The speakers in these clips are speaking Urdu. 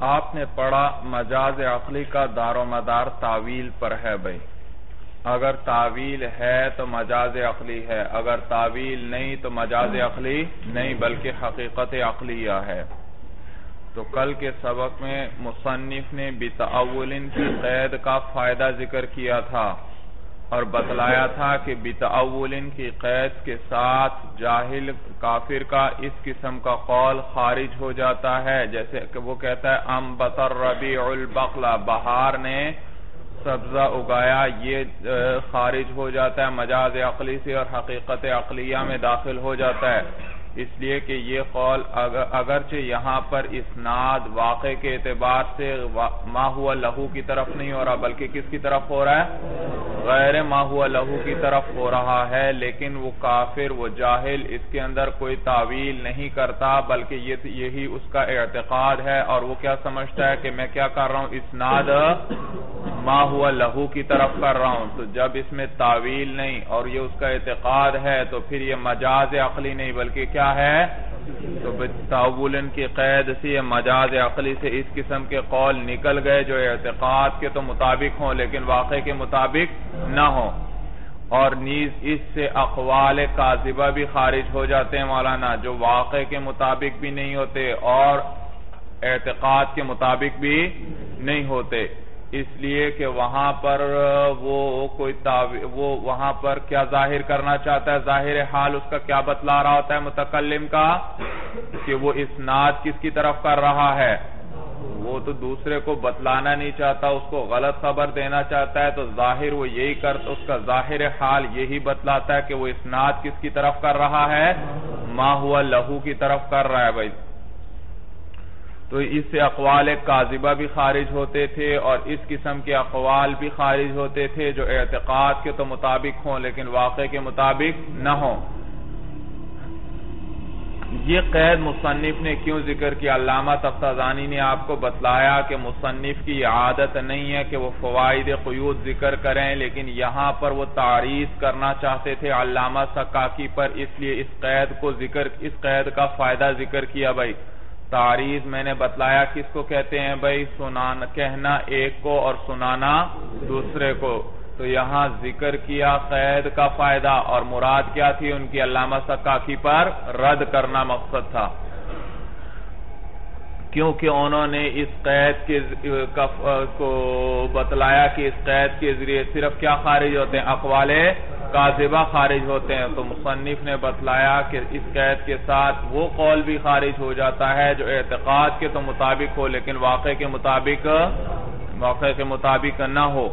آپ نے پڑھا مجاز عقلی کا دار و مدار تعویل پر ہے بھائی۔ اگر تعویل ہے تو مجاز عقلی ہے، اگر تعویل نہیں تو مجاز عقلی نہیں، بلکہ حقیقت عقلیہ ہے۔ تو کل کے سبق میں مصنف نے بتعولن کی قید کا فائدہ ذکر کیا تھا۔ اور بتلایا تھا کہ بتعولن کی قید کے ساتھ جاہل کافر کا اس قسم کا قول خارج ہو جاتا ہے۔ جیسے کہ وہ کہتا ہے، ام بطر ربیع البقلہ، بہار نے سبزہ اگایا، یہ خارج ہو جاتا ہے، مجاز عقلی سے اور حقیقت عقلیہ میں داخل ہو جاتا ہے۔ اس لیے کہ یہ قول اگرچہ یہاں پر اسناد واقع کے اعتبار سے ما ہوا لہو کی طرف نہیں ہو رہا، بلکہ کس کی طرف ہو رہا ہے؟ غیر ما ہوا لہو کی طرف ہو رہا ہے، لیکن وہ کافر، وہ جاہل، اس کے اندر کوئی تعویل نہیں کرتا، بلکہ یہی اس کا اعتقاد ہے، اور وہ کیا سمجھتا ہے کہ میں کیا کر رہا ہوں؟ اسناد ما ہوا لہو کی طرف کر رہا ہوں۔ تو جب اس میں تعویل نہیں اور یہ اس کا اعتقاد ہے، تو پھر یہ مجاز عقلی نہیں، بلکہ کیا ہے؟ تو تعولن کی قید سے یہ مجاز عقلی سے اس قسم کے قول نکل گئے جو اعتقاد کے تو مطابق ہوں، لیکن واقع کے مطابق نہ ہوں۔ اور نیز اس سے اقوال قاذبہ بھی خارج ہو جاتے ہیں مولانا، جو واقع کے مطابق بھی نہیں ہوتے اور اعتقاد کے مطابق بھی نہیں ہوتے۔ اس لیے کہ وہاں پر وہ کوئی وہ وہاں پر کیا ظاہر کرنا چاہتا ہے؟ ظاہر حال اس کا کیا بتلا رہا ہوتا ہے متکلم کا؟ کہ وہ اسناد کس کی طرف کر رہا ہے؟ وہ تو دوسرے کو بتلانا نہیں چاہتا، اس کو غلط خبر دینا چاہتا ہے، تو ظاہر وہ یہی کرتا اس کا ظاہر حال یہی بتلاتا ہے کہ وہ اسناد کس کی طرف کر رہا ہے؟ ما ہوا لہو کی طرف کر رہا ہے بھائی۔ تو اس سے اقوال قاذبہ بھی خارج ہوتے تھے اور اس قسم کے اقوال بھی خارج ہوتے تھے جو اعتقاد کے تو مطابق ہوں لیکن واقع کے مطابق نہ ہوں۔ یہ قید مصنف نے کیوں ذکر کیا؟ علامہ تفتازانی نے آپ کو بتلایا کہ مصنف کی عادت نہیں ہے کہ وہ فوائد قیود ذکر کریں، لیکن یہاں پر وہ تعریض کرنا چاہتے تھے۔ علامہ سکاکی پر اس لیے اس قید کو ذکر، اس قید کا فائدہ ذکر کیا بھائی۔ تعریض میں نے بتلایا کس کو کہتے ہیں بھائی؟ سنانا، کہنا ایک کو اور سنانا دوسرے کو۔ تو یہاں ذکر کیا قید کا فائدہ اور مراد کیا تھی؟ ان کی علامہ سکاکی پر رد کرنا مقصد تھا۔ کیونکہ انہوں نے اس قید کو بتلایا کہ اس قید کے ذریعے صرف کیا خارج ہوتے ہیں؟ اقوال قاذبہ خارج ہوتے ہیں۔ تو مصنف نے بتلایا کہ اس قید کے ساتھ وہ قول بھی خارج ہو جاتا ہے جو اعتقاد کے تو مطابق ہو، لیکن واقع کے مطابق واقع کے مطابق نہ ہو۔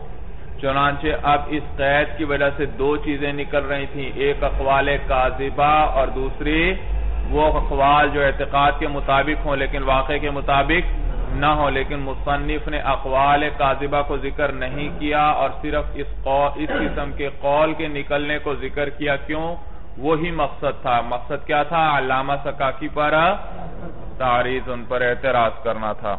چنانچہ اب اس قید کی وجہ سے دو چیزیں نکل رہی تھیں۔ ایک اقوال قاذبہ اور دوسری وہ اقوال جو اعتقاد کے مطابق ہوں لیکن واقعے کے مطابق نہ ہوں، لیکن مصنف نے اقوال قاذبہ کو ذکر نہیں کیا اور صرف اس قسم کے قول کے نکلنے کو ذکر کیا کیوں؟ وہی مقصد تھا۔ مقصد کیا تھا؟ علامہ سکاکی پر تعریض ان پر اعتراض کرنا تھا۔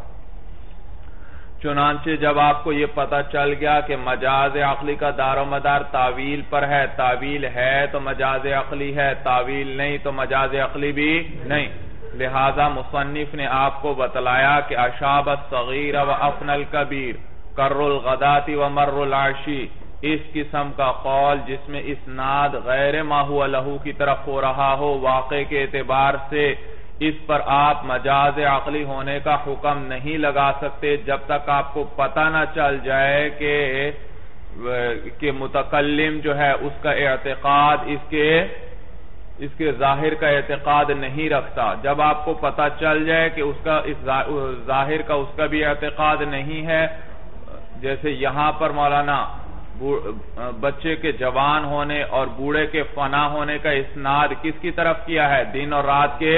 چنانچہ جب آپ کو یہ پتا چل گیا کہ مجاز عقلی کا دار و مدار تعویل پر ہے، تعویل ہے تو مجاز عقلی ہے، تعویل نہیں تو مجاز عقلی بھی نہیں۔ لہذا مصنف نے آپ کو بتلایا کہ اشاب الصغیر و افن الكبیر کر الغداتی و مر العشی، اس قسم کا قول جس میں اسناد غیر ماہو لہو کی طرف ہو رہا ہو واقع کے اعتبار سے اس پر آپ مجاز عقلی ہونے کا حکم نہیں لگا سکتے جب تک آپ کو پتہ نہ چل جائے کہ متکلم جو ہے اس کا اعتقاد اس کے اس کے ظاہر کا اعتقاد نہیں رکھتا۔ جب آپ کو پتا چل جائے کہ اس کا ظاہر کا اس کا بھی اعتقاد نہیں ہے، جیسے یہاں پر مولانا بچے کے جوان ہونے اور بوڑھے کے فنا ہونے کا اسناد کس کی طرف کیا ہے؟ دن اور رات کے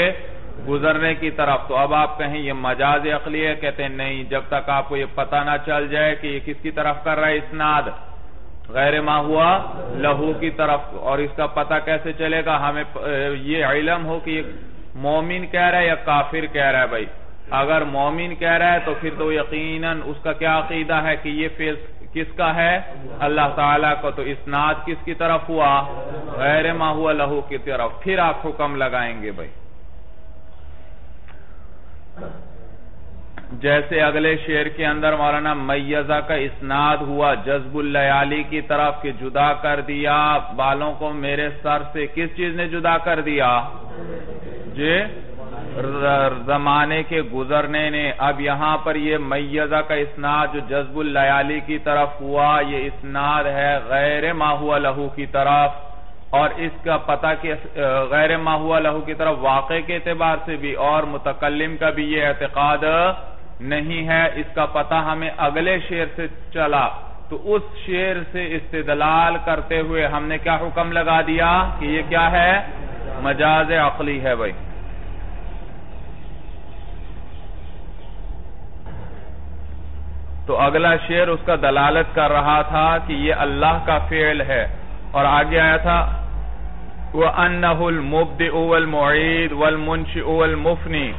گزرنے کی طرف۔ تو اب آپ کہیں یہ مجاز عقلی ہے؟ کہتے ہیں نہیں، جب تک آپ کو یہ پتہ نہ چل جائے کہ یہ کس کی طرف کر رہا ہے اسناد، غیر ما ہوا لہو کی طرف۔ اور اس کا پتہ کیسے چلے گا؟ ہمیں یہ علم ہو کہ مومن کہہ رہا ہے یا کافر کہہ رہا ہے بھائی؟ اگر مومن کہہ رہا ہے تو پھر تو یقیناً اس کا کیا عقیدہ ہے کہ یہ فیض کس کا ہے؟ اللہ تعالیٰ کو۔ تو اسناد کس کی طرف ہوا؟ غیر ما ہوا لہو کی طرف۔ پھر آپ حکم لگائیں گے بھائی۔ جیسے اگلے شعر کے اندر مولانا میزہ کا اسناد ہوا، جذب اللیالی کی طرف کہ جدا کر دیا، بالوں کو میرے سر سے کس چیز نے جدا کر دیا؟ جی زمانے کے گزرنے نے۔ اب یہاں پر یہ میزہ کا اسناد جو جذب اللیالی کی طرف ہوا، یہ اسناد ہے غیر ماہو لہو کی طرف۔ اور اس کا پتہ کہ غیر ماہو لہو کی طرف واقع کے اعتبار سے بھی اور متکلم کا بھی یہ اعتقاد نہیں ہے۔ اس کا پتہ ہمیں اگلے شعر سے چلا۔ تو اس شعر سے استدلال کرتے ہوئے ہم نے کیا حکم لگا دیا کہ یہ کیا ہے؟ مجاز عقلی ہے بھائی۔ تو اگلا شعر اس کا دلالت کر رہا تھا کہ یہ اللہ کا فعل ہے۔ اور آگے آیا تھا وَأَنَّهُ الْمُبْدِئُ وَالْمُعِيدُ وَالْمُنْشِئُ وَالْمُفْنِي۔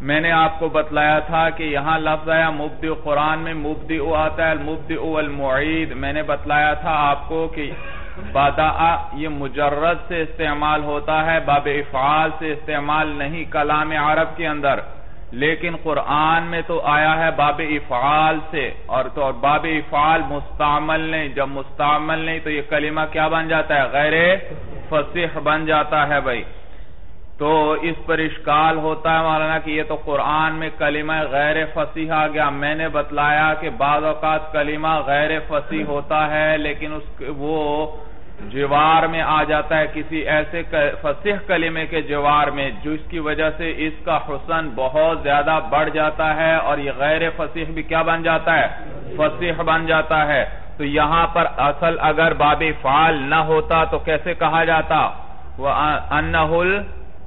میں نے آپ کو بتلایا تھا کہ یہاں لفظ آیا مبدع قرآن میں مبدع آتا ہے المبدع والمعید۔ میں نے بتلایا تھا آپ کو کہ بدعا یہ مجرد سے استعمال ہوتا ہے، باب افعال سے استعمال نہیں، کلام عرب کے اندر۔ لیکن قرآن میں تو آیا ہے باب افعال سے، اور تو باب افعال مستعمل نہیں، جب مستعمل نہیں تو یہ کلمہ کیا بن جاتا ہے؟ غیر فصیح بن جاتا ہے بھائی۔ تو اس پر اشکال ہوتا ہے مولانا کہ یہ تو قرآن میں کلمہ غیر فصیح آ گیا۔ میں نے بتلایا کہ بعض اوقات کلمہ غیر فصیح ہوتا ہے، لیکن اس وہ جوار میں آ جاتا ہے کسی ایسے فصیح کلمے کے جوار میں، جو اس کی وجہ سے اس کا حسن بہت زیادہ بڑھ جاتا ہے اور یہ غیر فصیح بھی کیا بن جاتا ہے؟ فصیح بن جاتا ہے۔ تو یہاں پر اصل اگر باب فعال نہ ہوتا تو کیسے کہا جاتا؟ وہ انہل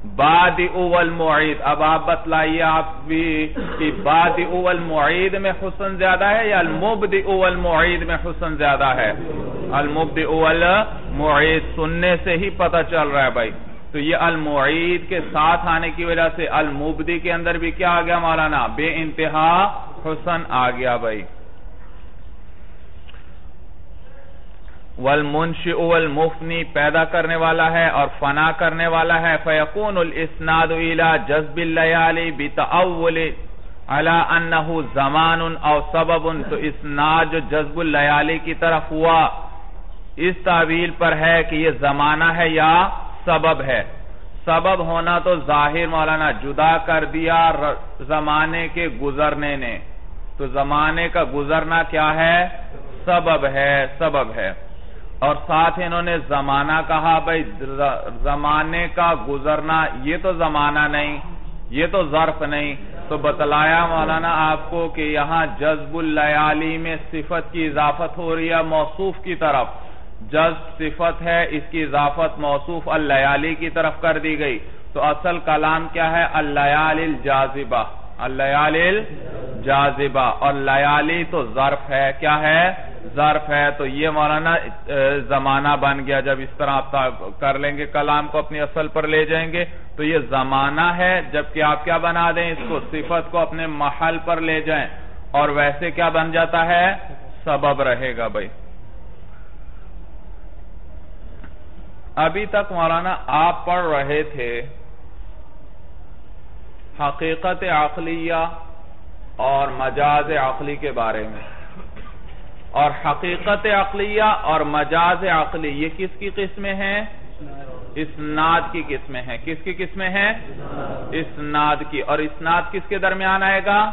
باد اول معید اب آپ بتلائیے آپ بھی کہ باد اول معید میں حسن زیادہ ہے یا المبد اول معید میں حسن زیادہ ہے؟ المبد اول معید سننے سے ہی پتہ چل رہا ہے بھائی۔ تو یہ المعید کے ساتھ آنے کی وجہ سے المبدی کے اندر بھی کیا آ گیا مولانا بے انتہا حسن آ گیا بھائی۔ والمنشئ والمفنی پیدا کرنے والا ہے اور فنا کرنے والا ہے فیقون الاسناد الى جذب اللیالی بتعول علا انہو زمان او سبب، تو اسناد جو جذب اللیالی کی طرف ہوا، اس تعویل پر ہے کہ یہ زمانہ ہے یا سبب ہے۔ سبب ہونا تو ظاہر مولانا، جدا کر دیا زمانے کے گزرنے نے۔ تو زمانے کا گزرنا کیا ہے؟ سبب ہے سبب ہے۔ اور ساتھ انہوں نے زمانہ کہا بھائی زمانے کا گزرنا یہ تو زمانہ نہیں، یہ تو ظرف نہیں۔ تو بتلایا مولانا آپ کو کہ یہاں جذب اللیالی میں صفت کی اضافت ہو رہی ہے موصوف کی طرف۔ جذب صفت ہے، اس کی اضافت موصوف اللیالی کی طرف کر دی گئی۔ تو اصل کلام کیا ہے؟ اللیال الجاذبہ۔ اللیال الجاذبہ اور لیالی تو ظرف ہے۔ کیا ہے؟ ظرف ہے۔ تو یہ مولانا زمانہ بن گیا۔ جب اس طرح آپ کر لیں گے، کلام کو اپنی اصل پر لے جائیں گے، تو یہ زمانہ ہے۔ جبکہ آپ کیا بنا دیں؟ اس کو صفت کو اپنے محل پر لے جائیں۔ اور ویسے کیا بن جاتا ہے؟ سبب رہے گا بھائی۔ ابھی تک مولانا آپ پڑھ رہے تھے۔ حقیقت عقلیہ اور مجاز عقلی کے بارے میں۔ اور حقیقت عقلیہ اور مجاز عقلی، یہ کس کی قسمیں ہیں؟ اسناد کی قسمیں ہیں۔ کس کی قسمیں ہیں؟ اسناد کی۔ اور اسناد کس کے درمیان آئے گا؟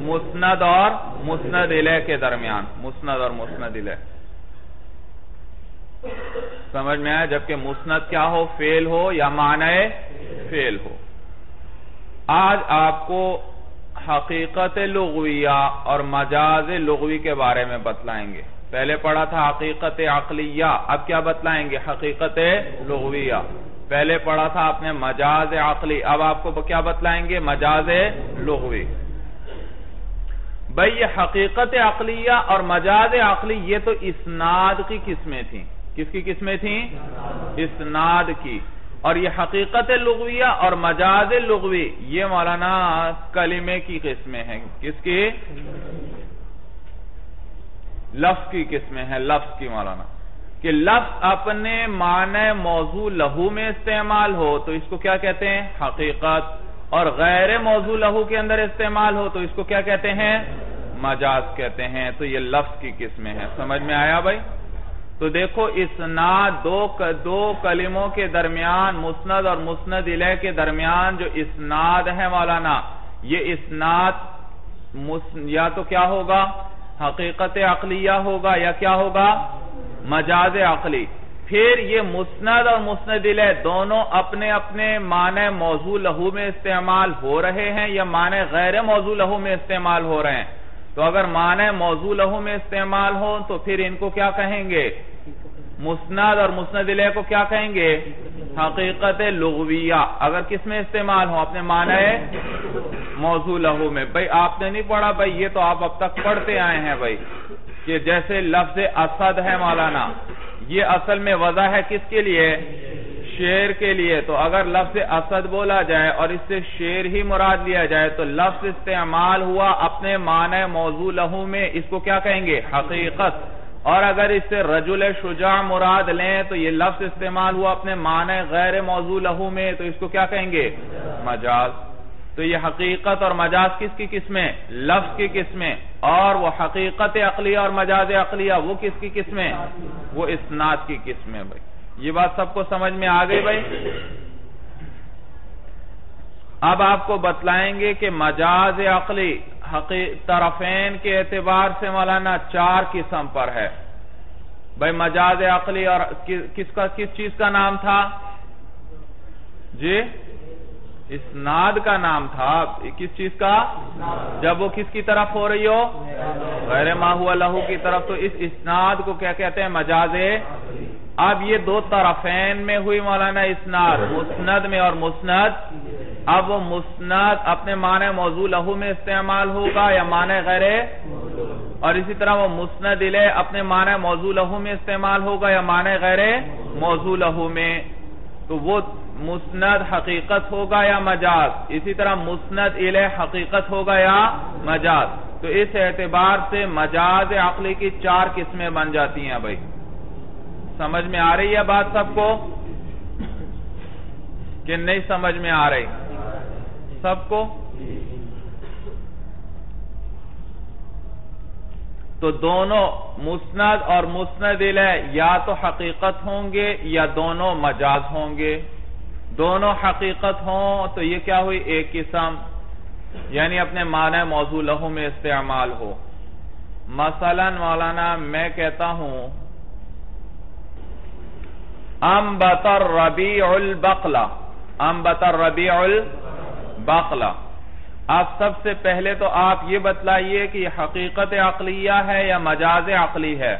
مسند اور مسند علیہ کے درمیان۔ مسند اور مسند علیہ سمجھ میں آئے جبکہ مسند کیا ہو؟ فیل ہو یا معنی فیل ہو۔ آج آپ کو حقیقت لغویہ اور مجاز لغوی کے بارے میں بتلائیں گے۔ پہلے پڑھا تھا حقیقت عقلیہ، اب کیا بتلائیں گے؟ حقیقت لغویہ۔ پہلے پڑھا تھا آپ نے مجاز عقلی، اب آپ کو کیا بتلائیں گے؟ مجاز لغوی۔ بھئی یہ حقیقت عقلیہ اور مجاز عقلی، یہ تو اسناد کی قسمیں تھیں۔ کس کی قسمیں تھیں؟ اسناد کی۔ اور یہ حقیقت لغویہ اور مجاز لغوی، یہ مولانا کلمے کی قسمیں ہیں۔ کس کی؟ لفظ کی قسمیں ہیں، لفظ کی مولانا۔ کہ لفظ اپنے معنی موضوع لہو میں استعمال ہو تو اس کو کیا کہتے ہیں؟ حقیقت۔ اور غیر موضوع لہو کے اندر استعمال ہو تو اس کو کیا کہتے ہیں؟ مجاز کہتے ہیں۔ تو یہ لفظ کی قسمیں ہیں۔ سمجھ میں آیا بھائی؟ تو دیکھو اسناد دو دو کلموں کے درمیان، مسند اور مسند علیہ کے درمیان جو اسناد ہے مولانا، یہ اسناد یا تو کیا ہوگا؟ حقیقت عقلیہ ہوگا یا کیا ہوگا؟ مجاز عقلی۔ پھر یہ مسند اور مسند علیہ دونوں اپنے اپنے معنی موضوع لہو میں استعمال ہو رہے ہیں یا معنی غیر موضوع لہو میں استعمال ہو رہے ہیں۔ تو اگر معنی موضوع لہو میں استعمال ہو تو پھر ان کو کیا کہیں گے؟ مسند اور مسند علیہ کو کیا کہیں گے؟ حقیقت لغویہ۔ اگر کس میں استعمال ہو؟ اپنے معنی موضوع لہو میں۔ بھئی آپ نے نہیں پڑھا بھئی یہ تو آپ اب تک پڑھتے آئے ہیں بھئی کہ جیسے لفظ اسد ہے مولانا، یہ اصل میں وضع ہے کس کے لیے؟ شیر کے لیے تو اگر لفظ اسد بولا جائے اور اس سے شیر ہی مراد لیا جائے تو لفظ استعمال ہوا اپنے معنی موضوع لہو میں، اس کو کیا کہیں گے؟ حقیقت۔ اور اگر اس سے رجل شجاع مراد لیں تو یہ لفظ استعمال ہوا اپنے معنی غیر موضوع لہو میں، تو اس کو کیا کہیں گے؟ مجاز۔ تو یہ حقیقت اور مجاز کس کی قسمیں لفظ کی قسمیں اور وہ حقیقت عقلیہ اور مجاز عقلیہ، وہ کس کی قسمیں وہ اسناد کی قسمیں بھائی۔ یہ بات سب کو سمجھ میں آ گئی بھائی؟ اب آپ کو بتلائیں گے کہ مجاز عقلی طرفین کے اعتبار سے مولانا چار قسم پر ہے۔ بھائی مجاز عقلی اور کس کا، کس چیز کا نام تھا؟ جی؟ اسناد کا نام تھا۔ کس چیز کا؟ جب وہ کس کی طرف ہو رہی ہو؟ غیر ماہو لہو کی طرف۔ تو اس اسناد کو کیا کہتے ہیں؟ مجاز اب یہ دو طرفین میں ہوئی مولانا اسناد، مسند میں اور مسند۔ اب وہ مسند اپنے معنی موضوع لہو میں استعمال ہوگا یا معنی غیر۔ اور اسی طرح وہ مسند علیہ اپنے معنی موضوع لہو میں استعمال ہوگا یا معنی غیر۔ موضوع لہو میں۔ تو وہ مسند حقیقت ہوگا یا مجاز؟ اسی طرح مسند علیہ حقیقت ہوگا یا مجاز؟ تو اس اعتبار سے مجاز عقلی کی چار قسمیں بن جاتی ہیں بھائی۔ سمجھ میں آ رہی ہے بات سب کو؟ کہ نہیں سمجھ میں آ رہی؟ سب کو؟ تو دونوں مسند اور مسند علیہ یا تو حقیقت ہوں گے یا دونوں مجاز ہوں گے۔ دونوں حقیقت ہوں تو یہ کیا ہوئی؟ ایک قسم یعنی اپنے معنی موضوع لہو میں استعمال ہو۔ مثلا مولانا، میں کہتا ہوں انبت الربیع البقلہ انبت الربیع البقلہ آپ سب سے پہلے تو آپ یہ بتلائیے کہ یہ حقیقت عقلیہ ہے یا مجاز عقلی ہے؟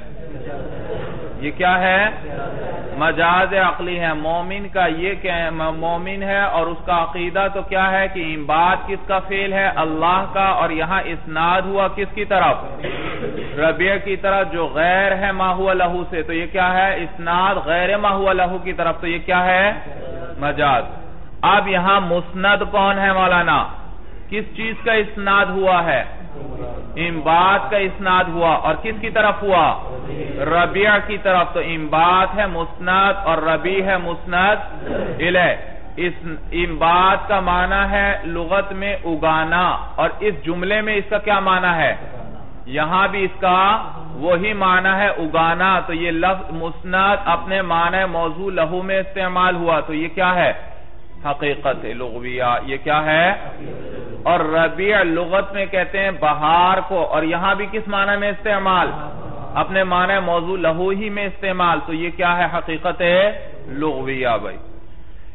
یہ کیا ہے؟ مجاز عقلی ہے۔ مومن کا یہ مومن ہے اور اس کا عقیدہ تو کیا ہے کہ بات کس کا فیل ہے؟ اللہ کا۔ اور یہاں اسناد ہوا کس کی طرف؟ ربیع کی طرف، جو غیر ہے ماہو لہو سے۔ تو یہ کیا ہے؟ اسناد غیر ماہو لہو کی طرف۔ تو یہ کیا ہے؟ مجاز۔ اب یہاں مسند کون ہے مولانا؟ کس چیز کا اسناد ہوا ہے؟ امباد کا اسناد ہوا اور کس کی طرف ہوا؟ ربیع کی طرف. تو امباد ہے مسند اور ربی ہے مسند. اس امباد کا معنی ہے لغت میں اگانا اور اس جملے میں اس کا کیا معنی ہے؟ یہاں بھی اس کا وہی معنی ہے اگانا. تو یہ لفظ مسند اپنے معنی موضوع لہو میں استعمال ہوا. تو یہ کیا ہے؟ حقیقت لغویہ. یہ کیا ہے؟ اور ربیع لغت میں کہتے ہیں بہار کو، اور یہاں بھی کس معنی میں استعمال؟ اپنے معنی موضوع لہو ہی میں استعمال۔ تو یہ کیا ہے؟ حقیقت لغویہ بھائی۔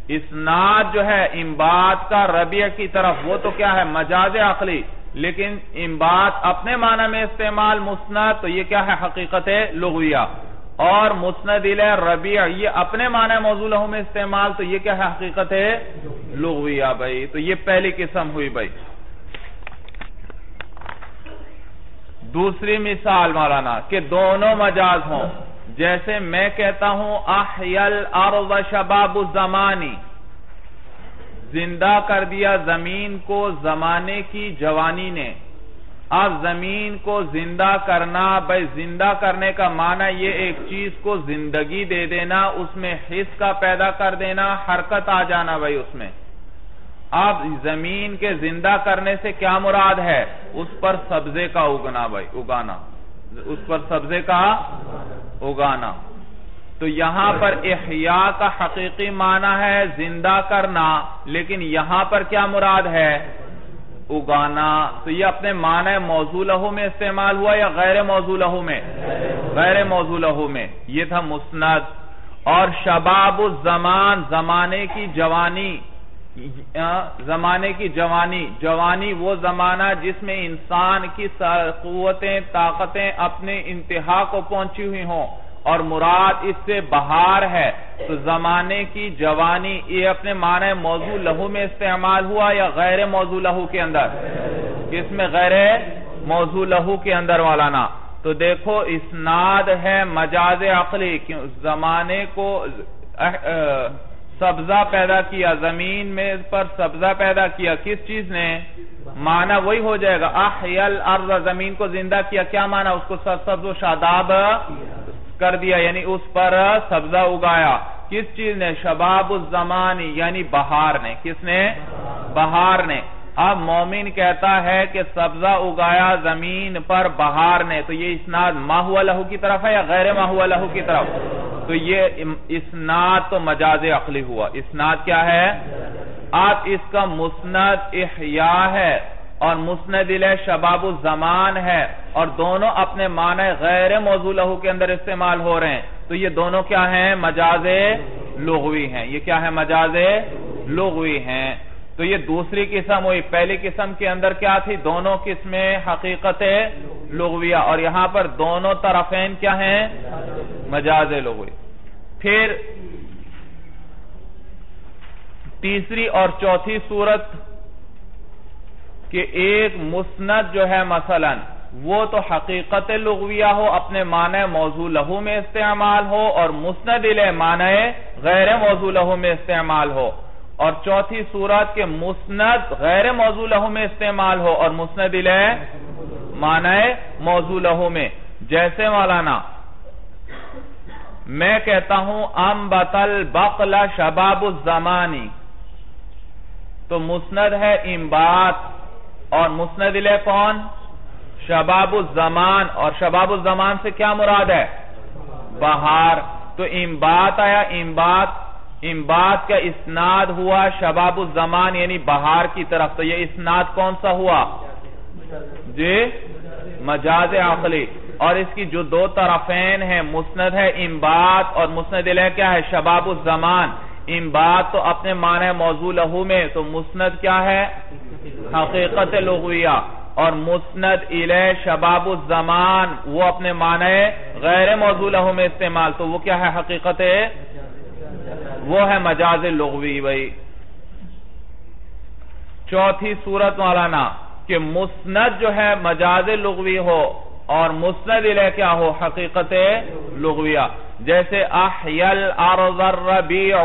اسناد جو ہے امباد کا ربیع کی طرف، وہ تو کیا ہے؟ مجاز عقلی۔ لیکن امباد اپنے معنی میں استعمال، مسند، تو یہ کیا ہے؟ حقیقت لغویہ۔ اور مسند علیہ ربیع یہ اپنے معنی موضوع لہو میں استعمال، تو یہ کیا ہے حقیقت ہے؟ لغویہ بھائی، تو یہ پہلی قسم ہوئی بھائی۔ دوسری مثال مولانا، کہ دونوں مجاز ہوں۔ جیسے میں کہتا ہوں، احیل ارض شباب الزمانی۔ زندہ کر دیا زمین کو زمانے کی جوانی نے۔ اب زمین کو زندہ کرنا، بھائی زندہ کرنے کا معنی یہ ایک چیز کو زندگی دے دینا، اس میں حص کا پیدا کر دینا، حرکت آ جانا بھائی اس میں۔ اب زمین کے زندہ کرنے سے کیا مراد ہے؟ اس پر سبزے کا اگنا بھائی، اگانا۔ اس پر سبزے کا اگانا۔ تو یہاں پر احیاء کا حقیقی معنی ہے زندہ کرنا، لیکن یہاں پر کیا مراد ہے؟ اگانا تو یہ اپنے معنی موضوع لہو میں استعمال ہوا یا غیر موضوع لہو میں؟ غیر موضوع لہو میں۔ یہ تھا مسند۔ اور شباب الزمان، زمانے کی جوانی زمانے کی جوانی۔ جوانی وہ زمانہ جس میں انسان کی قوتیں، طاقتیں اپنے انتہا کو پہنچی ہوئی ہوں۔ اور مراد اس سے بہار ہے۔ تو زمانے کی جوانی یہ اپنے معنی موضوع لہو میں استعمال ہوا یا غیر موضوع لہو کے اندر؟ کس میں غیر موضوع لہو کے اندر والا نا تو دیکھو، اسناد ہے مجاز عقلی زمانے کو سبزہ پیدا کیا، زمین میں پر سبزہ پیدا کیا، کس چیز نے؟ معنی وہی ہو جائے گا۔ احیل ارض زمین کو زندہ کیا کیا معنی؟ اس کو سبز و شاداب کر دیا یعنی اس پر سبزہ اگایا۔ کس چیز نے؟ شباب الزمانی یعنی بہار نے۔ کس نے؟ بہار نے۔ اب مومن کہتا ہے کہ سبزہ اگایا زمین پر بہار نے، تو یہ اسناد ماہو لہو کی طرف ہے یا غیر ماہو لہو کی طرف؟ تو یہ اسناد تو مجاز عقلی ہوا۔ اسناد کیا ہے؟ آپ اس کا مسند احیاء ہے۔ اور مسند الہ شباب الزمان ہے اور دونوں اپنے معنی غیر موضوع لہو کے اندر استعمال ہو رہے ہیں۔ تو یہ دونوں کیا ہیں؟ مجاز لغوی ہیں۔ یہ کیا ہے مجاز لغوی ہیں۔ تو یہ دوسری قسم ہوئی۔ پہلی قسم کے اندر کیا تھی؟ دونوں قسمیں حقیقت لغویہ۔ اور یہاں پر دونوں طرفین کیا ہیں؟ مجاز لغوی۔ پھر تیسری اور چوتھی صورت کہ ایک مسند جو ہے مثلا، وہ تو حقیقت لغویہ ہو، اپنے معنی موضوع لہو میں استعمال ہو، اور مسند الہ معنی غیر موضوع لہو میں استعمال ہو۔ اور چوتھی صورت کے مسند غیر موضوع لہو میں استعمال ہو، اور مسند الہ معنی موضوع لہو میں۔ جیسے مولانا، میں کہتا ہوں ام بطل بقل شباب الزمانی۔ تو مسند ہے امبات۔ اور مسند کون؟ شباب الزمان اور شباب الزمان سے کیا مراد ہے؟ بہار. تو امبات آیا امبات امبات کا اسناد ہوا شباب الزمان یعنی بہار کی طرف. تو یہ اسناد کون سا ہوا؟ جی مجاز عقلی. اور اس کی جو دو طرفین ہیں، مسند ہے امبات اور مسند الہ کیا ہے شباب الزمان امبات تو اپنے معنی موضوع لہو میں، تو مسند کیا ہے؟ حقیقت لغویہ۔ اور مسند الہ شباب الزمان، وہ اپنے معنی غیر موضوع لہو میں استعمال۔ تو وہ کیا ہے حقیقت؟ وہ ہے مجاز لغوی بھائی۔ چوتھی صورت مولانا، کہ مسند جو ہے مجاز لغوی ہو، اور مسند الہ کیا ہو؟ حقیقت لغویہ۔ جیسے احیل ارض الربیع۔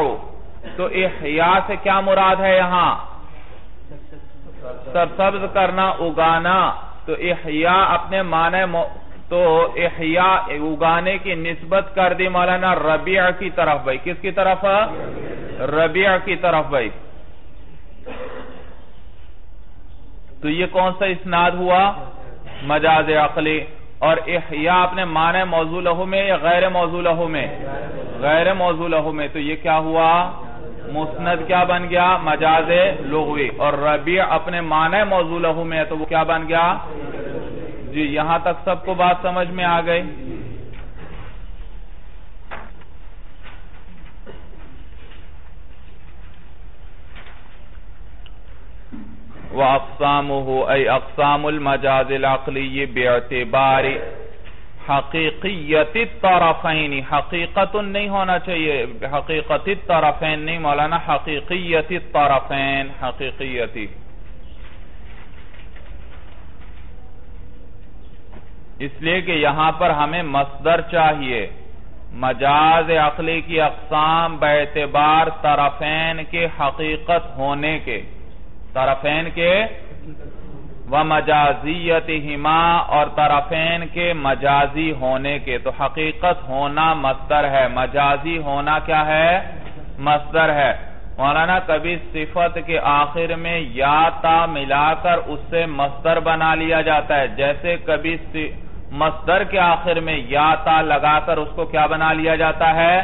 تو احیاء سے کیا مراد ہے یہاں؟ سرسبز کرنا، اگانا۔ تو احیاء اپنے معنی تو احیاء اگانے کی نسبت کر دی مولانا ربیع کی طرف بھائی۔ کس کی طرف؟ ربیع کی طرف بھائی۔ تو یہ کون سا اسناد ہوا؟ مجاز عقلی۔ اور احیاء اپنے معنی موضوع لہو میں یا غیر موضوع لہو میں؟ غیر موضوع لہو میں۔ تو یہ کیا ہوا؟ مسند کیا بن گیا؟ مجاز لغوی۔ اور ربیع اپنے معنی موضوع لہو میں تو وہ کیا بن گیا؟ جی یہاں تک سب کو بات سمجھ میں آ گئی۔ وَأَقْسَامُهُ، أَيْ أَقْسَامُ الْمَجَازِ الْعَقْلِيِّ بِعْتِبَارِ حقیقیت الطرفین حقیقت نہیں ہونا چاہیے، حقیقت الطرفین نہیں مولانا، حقیقیت الطرفین حقیقیتی اس لیے کہ یہاں پر ہمیں مصدر چاہیے۔ مجاز عقلی کی اقسام بیعتبار طرفین کے حقیقت ہونے کے، طرفین کے وَمَجَازِيَّتِهِمَا اور طرفین کے مجازی ہونے کے تو حقیقت ہونا مصدر ہے۔ مجازی ہونا کیا ہے؟ مصدر ہے۔ مولانا کبھی صفت کے آخر میں یا تا ملا کر اس سے مصدر بنا لیا جاتا ہے۔ جیسے کبھی مصدر کے آخر میں یا تا لگا کر اس کو کیا بنا لیا جاتا ہے؟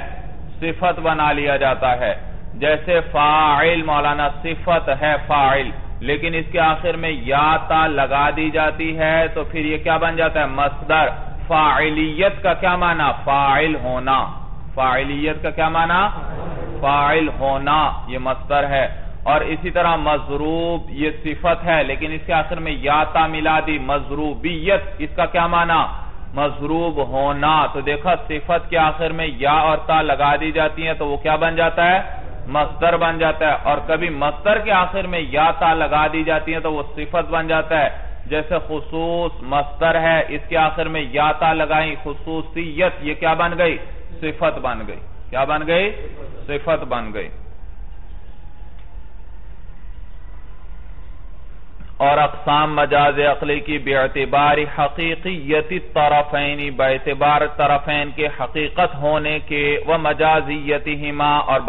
صفت بنا لیا جاتا ہے۔ جیسے فاعل، مولانا صفت ہے فاعل۔ لیکن اس کے آخر میں یا تا لگا دی جاتی ہے تو پھر یہ کیا بن جاتا ہے؟ مصدر. فاعلیت کا کیا معنی؟ فاعل ہونا. فاعلیت کا کیا معنی؟ فاعل ہونا. یہ مصدر ہے. اور اسی طرح مضروب یہ صفت ہے، لیکن اس کے آخر میں یا تا ملا دی. مضروبیت. اس کا کیا معنی؟ مضروب ہونا. تو دیکھا، صفت کے آخر میں یا اور تا لگا دی جاتی ہیں تو وہ کیا بن جاتا ہے؟ مصدر بن جاتا ہے اور کبھی مصدر کے آخر میں یا تا لگا دی جاتی ہے تو وہ صفت بن جاتا ہے۔ جیسے خصوص مصدر ہے، اس کے آخر میں یا تا لگائی خصوصیت، یہ کیا بن گئی؟ صفت بن گئی۔ کیا بن گئی؟ صفت بن گئی۔ اور اقسام مجاز عقلی کی بیعتبار حقیقیت طرفین بیعتبار طرفین کے حقیقت ہونے کے و مجازیتہما اور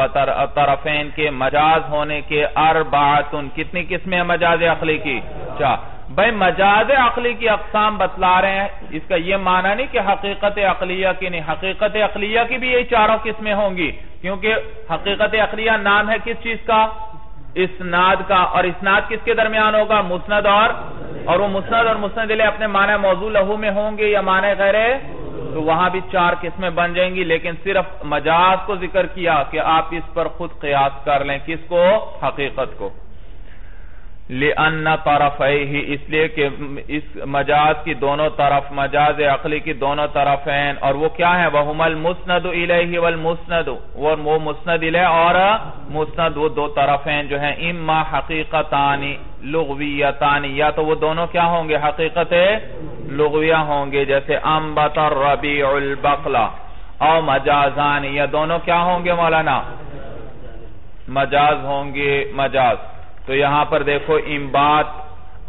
طرفین کے مجاز ہونے کے اربعتن۔ کتنی قسمیں مجاز عقلی کی؟ چاہ بھائی مجاز عقلی کی اقسام بتلا رہے ہیں۔ اس کا یہ معنی نہیں کہ حقیقت عقلیہ کی نہیں، حقیقت عقلیہ کی بھی یہی چاروں قسمیں ہوں گی۔ کیونکہ حقیقت عقلیہ نام ہے کس چیز کا؟ اسناد کا اور اسناد کس کے درمیان ہوگا؟ مسند اور اور وہ مسند اور مسند لے اپنے معنی موضوع لہو میں ہوں گے یا معنی غیرے تو وہاں بھی چار قسمیں بن جائیں گی، لیکن صرف مجاز کو ذکر کیا کہ آپ اس پر خود قیاس کر لیں، کس کو؟ حقیقت کو۔ لِأَنَّ طَرَفَيْهِ، اس لیے کہ اس مجاز کی دونوں طرف، مجاز عقلی کی دونوں طرفین، اور وہ کیا ہیں؟ وَهُمَ الْمُسْنَدُ إِلَيْهِ وَالْمُسْنَدُ، وہ مسند الہ اور مسند، وہ دو طرفین جو ہیں اما حقیقتانی لغویتانی یا تو وہ دونوں کیا ہوں گے؟ حقیقت لغویہ ہوں گے، جیسے امبت الربیع البقلہ او مجازانی یا دونوں کیا ہوں گے مولانا؟ مجاز ہوں گے، مجاز۔ تو یہاں پر دیکھو، امبات،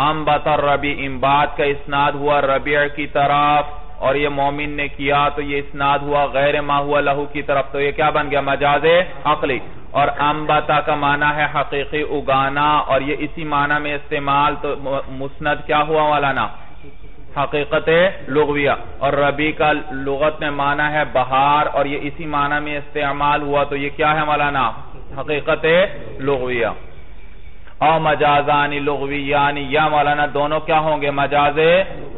امبت الربی، امبات کا اسناد ہوا ربیع کی طرف، اور یہ مومن نے کیا تو یہ اسناد ہوا غیر ما ہوا لہو کی طرف، تو یہ کیا بن گیا؟ مجاز عقلی۔ اور امبتا کا معنی ہے حقیقی اگانا، اور یہ اسی معنی میں استعمال تو مسند کیا ہوا والانا حقیقت لغویہ۔ اور ربی کا لغت میں معنی ہے بہار، اور یہ اسی معنی میں استعمال ہوا تو یہ کیا ہے مولانا؟ حقیقت لغویہ۔ او مجازانی، لغویانی یا مولانا دونوں کیا ہوں گے؟ مجاز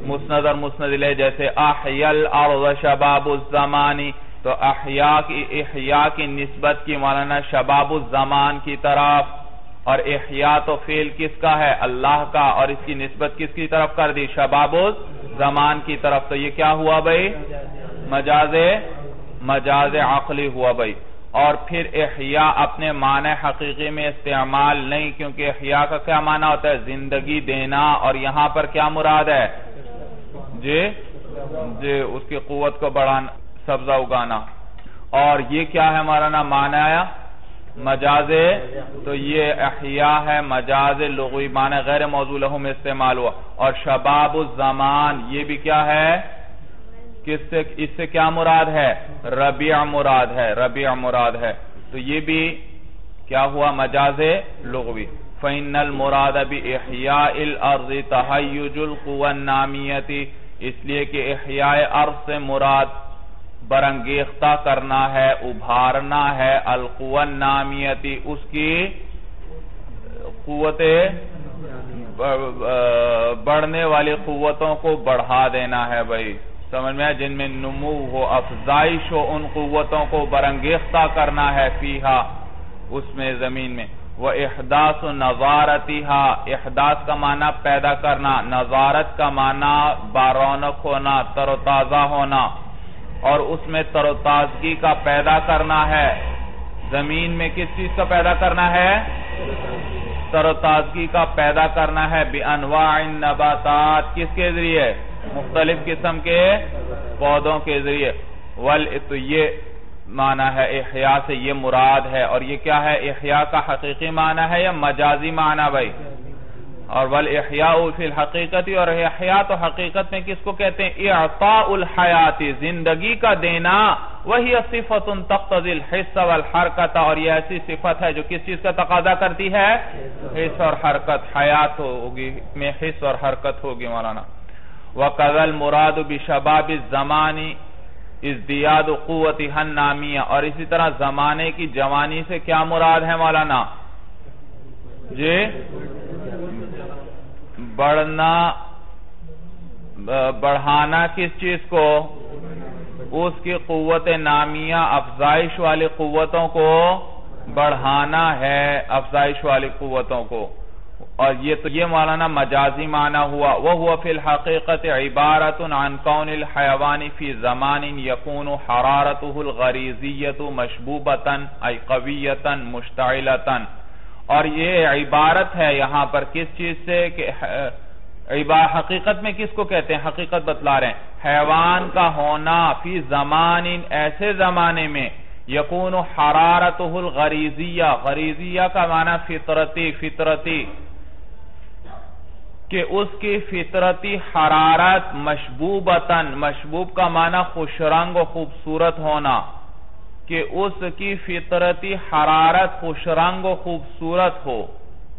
مسند اور مسند لے، جیسے احیل ارض شباب الزمانی۔ تو احیاء کی احیاء کی نسبت کی مولانا شباب الزمان کی طرف۔ اور احیاء تو فیل کس کا ہے؟ اللہ کا۔ اور اس کی نسبت کس کی طرف کر دی؟ شباب الزمان کی طرف۔ تو یہ کیا ہوا بھئی مجاز مجاز عقلی ہوا بھئی اور پھر احیاء اپنے معنی حقیقی میں استعمال نہیں، کیونکہ احیاء کا کیا معنی ہوتا ہے؟ زندگی دینا، اور یہاں پر کیا مراد ہے؟ جی جی اس کی قوت کو بڑھانا، سبزہ اگانا۔ اور یہ کیا ہے ہمارا نام؟ معنی آیا؟ مجاز۔ تو یہ احیاء ہے، مجاز لغوی معنی غیر موضوع لہو میں استعمال ہوا۔ اور شباب الزمان، یہ بھی کیا ہے؟ سے اس سے کیا مراد ہے؟ ربیع مراد ہے، ربیع مراد ہے۔ تو یہ بھی کیا ہوا؟ مجاز لغوی۔ فَإِنَّ الْمُرَادَ بِإِحْيَاءِ الْأَرْضِ تَحَيُّجُ الْقُوَ النَّامِيَةِ۔ اس لیے کہ احیاء ارض سے مراد برنگیختہ کرنا ہے، ابھارنا ہے القوہ النامیتی اس کی قوت بڑھنے والی قوتوں کو بڑھا دینا ہے بھائی۔ سمجھ میں جن میں نمو ہو، افزائش ہو، ان قوتوں کو برنگیختہ کرنا ہے فیہا، اس میں زمین میں۔ وہ احداث و احداث کا معنی پیدا کرنا، نظارت کا معنی بارونق ہونا تر و تازہ ہونا، اور اس میں تر و تازگی کا پیدا کرنا ہے۔ زمین میں کس چیز کا پیدا کرنا ہے؟ تر و تازگی کا پیدا کرنا ہے۔ بے انواع نباتات کس کے ذریعے؟ مختلف قسم کے پودوں کے ذریعے۔ ول، تو یہ معنی ہے، احیاء سے یہ مراد ہے۔ اور یہ کیا ہے؟ احیاء کا حقیقی معنی ہے یا مجازی معنی بھائی؟ اور ول احیاء فی الحقیقتی، اور احیاء تو حقیقت میں کس کو کہتے ہیں؟ اعطاء الحیاتی زندگی کا دینا۔ وہی صفت تقتضی الحص والحرکت، اور یہ ایسی صفت ہے جو کس چیز کا تقاضا کرتی ہے؟ حص اور حرکت۔ حیات ہوگی میں حص اور حرکت ہوگی مولانا۔ وَقَذَ الْمُرَادُ بِشَبَابِ الزَّمَانِ ازدیاد قوت ہن نامیہ اور اسی طرح زمانے کی جوانی سے کیا مراد ہے مولانا؟ جی؟ بڑھنا، بڑھانا کس چیز کو؟ اس کی قوت نامیہ، افزائش والی قوتوں کو بڑھانا ہے، افزائش والی قوتوں کو۔ اور یہ تو یہ مولانا مجازی معنی ہوا وہ فی الحقیقت عبارت عن کون الحیوان فی زمان یکون حرارته الغریزیت مشبوبتا ای قویتا مشتعلتا اور یہ عبارت ہے یہاں پر کس چیز سے کہ حقیقت میں کس کو کہتے ہیں؟ حقیقت بتلا رہے ہیں۔ حیوان کا ہونا فی زمان، ایسے زمانے میں یکون حرارته الغریزیہ غریزیہ کا معنی فطرتی فطرتی۔ کہ اس کی فطرتی حرارت مشبوبتاً، مشبوب کا معنی خوش رنگ و خوبصورت ہونا، کہ اس کی فطرتی حرارت خوش رنگ و خوبصورت ہو۔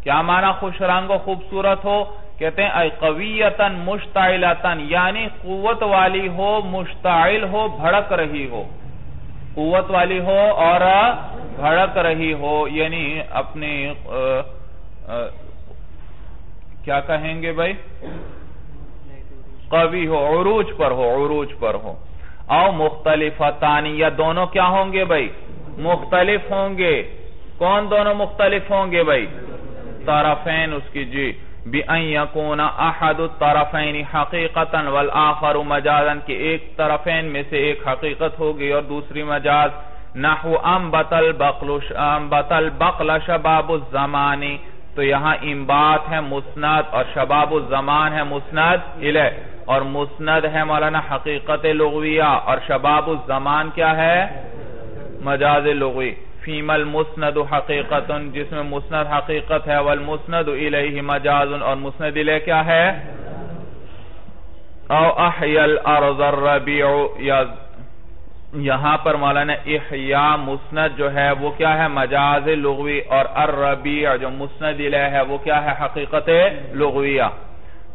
کیا معنی خوش رنگ و خوبصورت ہو؟ کہتے ہیں اے قویتاً، مشتعلتاً یعنی قوت والی ہو، مشتعل ہو، بھڑک رہی ہو۔ قوت والی ہو اور بھڑک رہی ہو یعنی اپنی کیا کہیں گے بھائی؟ قوی ہو، عروج پر ہو، عروج پر ہو۔ او مختلف یا دونوں کیا ہوں گے بھائی؟ مختلف ہوں گے۔ کون دونوں مختلف ہوں گے بھائی؟ طرفین اس کی جی۔ بِأَن يَكُونَ أَحَدُ الطَّرَفَيْنِ حَقِيقَةً وَالْآخَرُ مَجَازًا، کہ ایک طرفین میں سے ایک حقیقت ہوگی اور دوسری مجاز۔ نحو انبت البقل شباب الزمانی تو یہاں امبات ہے مسند اور شباب الزمان ہے مسند الہ اور مسند ہے مولانا حقیقت لغویہ، اور شباب الزمان کیا ہے؟ مجاز لغوی۔ فیم المسند حقیقت، جس میں مسند حقیقت ہے، والمسند الیہ مجاز، اور مسند الیہ کیا ہے؟ او احی الارض الربیع، یا یہاں پر مولانا احیاء مسند جو ہے وہ کیا ہے؟ مجاز لغوی اور الربیع جو مسند الہ ہے وہ کیا ہے؟ حقیقت لغویہ۔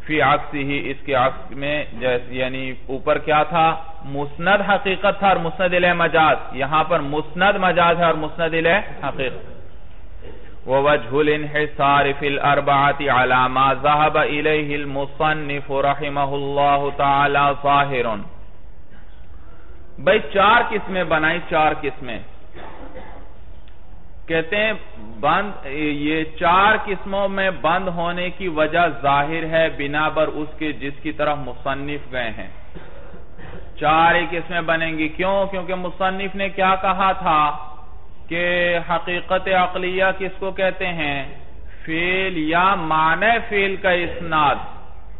فی عکسی ہی اس کے عکس میں یعنی اوپر کیا تھا؟ مسند حقیقت تھا اور مسند الہ مجاز۔ یہاں پر مسند مجاز ہے اور مسند الہ حقیقت۔ ووجه الانحصار في الاربعة على ما ذهب اليه المصنف رحمه الله تعالى ظاهر بھئی چار قسمیں بنائی، چار قسمیں۔ کہتے ہیں، بند، یہ چار قسموں میں بند ہونے کی وجہ ظاہر ہے بنا بر اس کے جس کی طرف مصنف گئے ہیں۔ چار ہی قسمیں بنیں گی۔ کیوں؟ کیونکہ مصنف نے کیا کہا تھا کہ حقیقت عقلیہ کس کو کہتے ہیں؟ فیل یا معنی فیل کا اسناد۔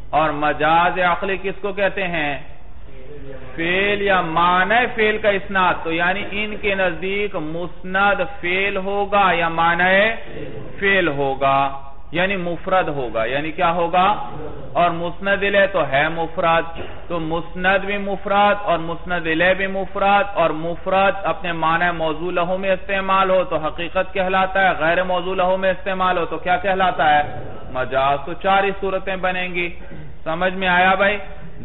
اور مجاز عقلی کس کو کہتے ہیں؟ فیل یا معنی فیل کا اسناد، تو یعنی ان کے نزدیک مسند فیل ہوگا یا معنی فیل ہوگا یعنی مفرد ہوگا یعنی کیا ہوگا؟ اور مسند علیہ تو ہے مفرد، تو مسند بھی مفرد اور مسند علیہ بھی مفرد، اور مفرد اپنے معنی موضوع لہو میں استعمال ہو تو حقیقت کہلاتا ہے، غیر موضوع لہو میں استعمال ہو تو کیا کہلاتا ہے؟ مجاز، تو چار ہی صورتیں بنیں گی۔ سمجھ میں آیا بھائی؟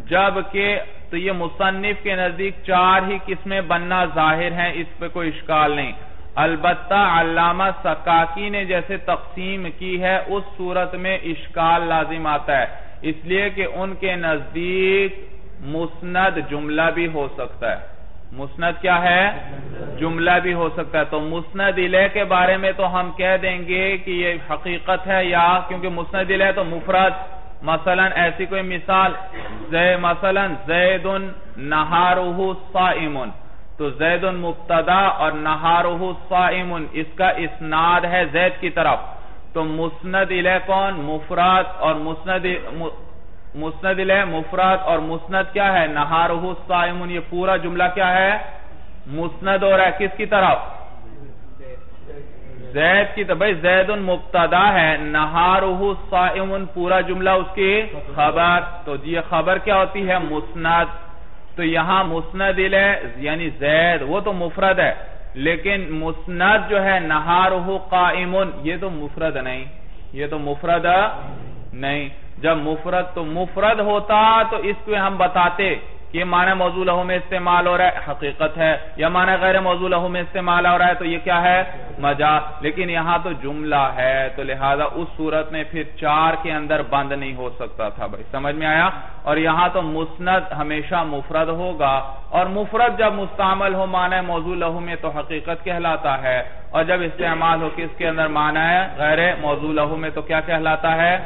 جبکہ تو یہ مصنف کے نزدیک چار ہی قسمیں بننا ظاہر ہیں، اس پہ کوئی اشکال نہیں۔ البتہ علامہ سکاکی نے جیسے تقسیم کی ہے، اس صورت میں اشکال لازم آتا ہے۔ اس لیے کہ ان کے نزدیک مسند جملہ بھی ہو سکتا ہے۔ مسند کیا ہے؟ جملہ بھی ہو سکتا ہے۔ تو مسند علیہ کے بارے میں تو ہم کہہ دیں گے کہ یہ حقیقت ہے یا کیونکہ مسند علیہ تو مفرد مثلا ایسی کوئی مثال مثلا زید نہارہ صائمن، تو زید مبتدا اور نہارہ صائمن، اس کا اسناد ہے زید کی طرف۔ تو مسند علیہ کون؟ مفراد اور مسند مسند علیہ مفراد اور مسند کیا ہے؟ نہارہ صائمن، یہ پورا جملہ کیا ہے؟ مسند ہو رہا ہے کس کی طرف؟ زید کی بھائی زید مبتدا ہے نہارہ صائم پورا جملہ اس کی خبر۔ تو جی، یہ خبر کیا ہوتی ہے؟ مسند۔ تو یہاں مسند یعنی زید، وہ تو مفرد ہے۔ لیکن مسند جو ہے نہارہ قائم یہ تو مفرد نہیں۔ یہ تو مفرد نہیں۔ جب مفرد تو مفرد ہوتا تو اس کو ہم بتاتے۔ کہ معنی موضوع لہو میں استعمال ہو رہا ہے، حقیقت ہے، یا معنی غیر موضوع لہو میں استعمال ہو رہا ہے تو یہ کیا ہے؟ مجاز۔ لیکن یہاں تو جملہ ہے، تو لہذا اس صورت میں پھر چار کے اندر بند نہیں ہو سکتا تھا بھائی۔ سمجھ میں آیا؟ اور یہاں تو مسند ہمیشہ مفرد ہوگا۔ اور مفرد جب مستعمل ہو معنی موضوع لہو میں تو حقیقت کہلاتا ہے۔ اور جب استعمال ہو کس کے اندر معنی ہے غیر موضوع لہو میں تو کیا کہلاتا ہے؟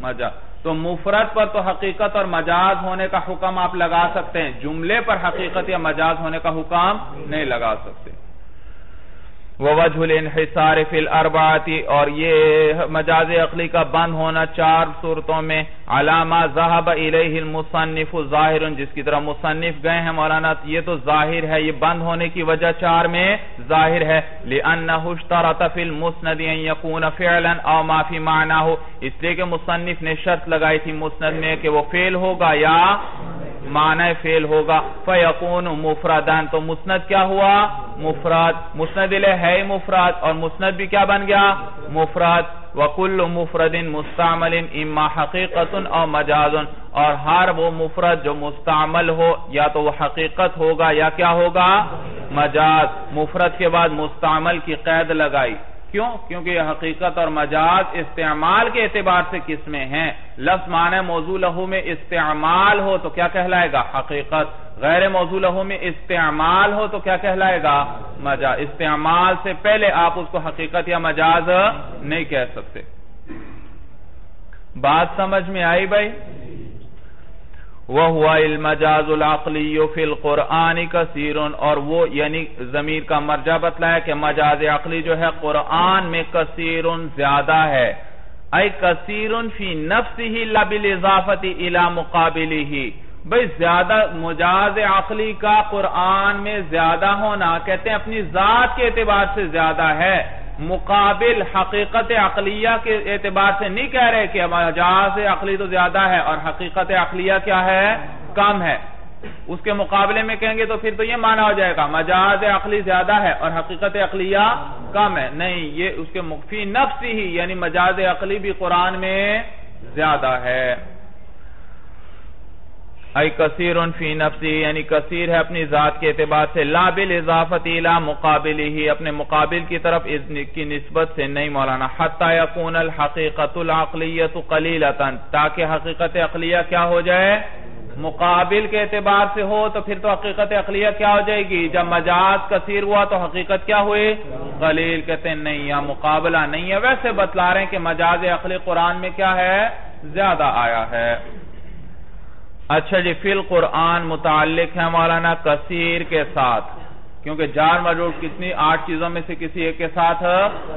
مجاز۔ تو مفرد پر تو حقیقت اور مجاز ہونے کا حکم آپ لگا سکتے ہیں۔ جملے پر حقیقت یا مجاز ہونے کا حکم نہیں لگا سکتے۔ وَوَجْهُ الْإِنْحِسَارِ فِي الْأَرْبَعَةِ اور یہ مجاز عقلی کا بند ہونا چار صورتوں میں علامہ ذہب الیہ المصنف ظاہر، جس کی طرح مصنف گئے ہیں مولانا، یہ تو ظاہر ہے، یہ بند ہونے کی وجہ چار میں ظاہر ہے لِأَنَّهُ اشْتَرَتَ فِي الْمُسْنَدِ اَنْ يَكُونَ فِعْلًا اَوْ مَا فِي مَعْنَاهُ اس لیے کہ مصنف نے شرط لگائی تھی مسند میں کہ وہ فیل ہوگا یا معنی فیل ہوگا۔ فیقون مفردان تو مسند کیا ہوا؟ مفرد مسند لے ہے مفرد اور مسند بھی کیا بن گیا؟ مفرد وکل مفرد مستعمل اما حقیقت او مجاز اور ہر وہ مفرد جو مستعمل ہو، یا تو وہ حقیقت ہوگا یا کیا ہوگا؟ مجاز۔ مفرد کے بعد مستعمل کی قید لگائی۔ کیوں؟ کیونکہ یہ حقیقت اور مجاز استعمال کے اعتبار سے کس میں ہیں؟ لفظ معنی موضوع لہو میں استعمال ہو تو کیا کہلائے گا؟ حقیقت. غیر موضوع لہو میں استعمال ہو تو کیا کہلائے گا؟ مجاز. استعمال سے پہلے آپ اس کو حقیقت یا مجاز نہیں کہہ سکتے۔ بات سمجھ میں آئی بھائی؟ وَهُوَ الْمَجَازُ الْعَقْلِيُّ فِي الْقُرْآنِ كَثِيرٌ اور وہ یعنی ضمیر کا مرجع بتلایا کہ مجاز عقلی جو ہے قرآن میں کثیر زیادہ ہے۔ اے کثیر فی نفسه لا بالاضافت الى مقابله بھئی زیادہ مجاز عقلی کا قرآن میں زیادہ ہونا کہتے ہیں اپنی ذات کے اعتبار سے زیادہ ہے۔ مقابل حقیقت عقلیہ کے اعتبار سے نہیں کہہ رہے کہ مجاز عقلی تو زیادہ ہے اور حقیقت عقلیہ کیا ہے؟ کم ہے۔ اس کے مقابلے میں کہیں گے تو پھر تو یہ مانا ہو جائے گا مجاز عقلی زیادہ ہے اور حقیقت عقلیہ کم ہے۔ نہیں، یہ اس کے مخفی نفس ہی یعنی مجاز عقلی بھی قرآن میں زیادہ ہے۔ ای کثیر فی نفسی یعنی کثیر ہے اپنی ذات کے اعتبار سے، لا بالاضافت الى مقابلی ہی اپنے مقابل کی طرف کی نسبت سے نہیں مولانا، حتی یکون الحقیقت العقلیت قلیلتا، تاکہ حقیقت عقلیہ کیا ہو جائے؟ مقابل کے اعتبار سے ہو، تو پھر تو حقیقت عقلیہ کیا ہو جائے گی؟ جب مجاز کثیر ہوا تو حقیقت کیا ہوئی قلیل، کہتے ہیں نہیں یا مقابلہ نہیں ہے۔ ویسے بتلا رہے ہیں کہ مجاز عقلی قرآن میں کیا ہے؟ زیادہ آیا ہے۔ اچھا جی فی القرآن متعلق ہے مولانا کثیر کے ساتھ۔ کیونکہ جار مجرور کتنی آٹھ چیزوں میں سے کسی ایک کے ساتھ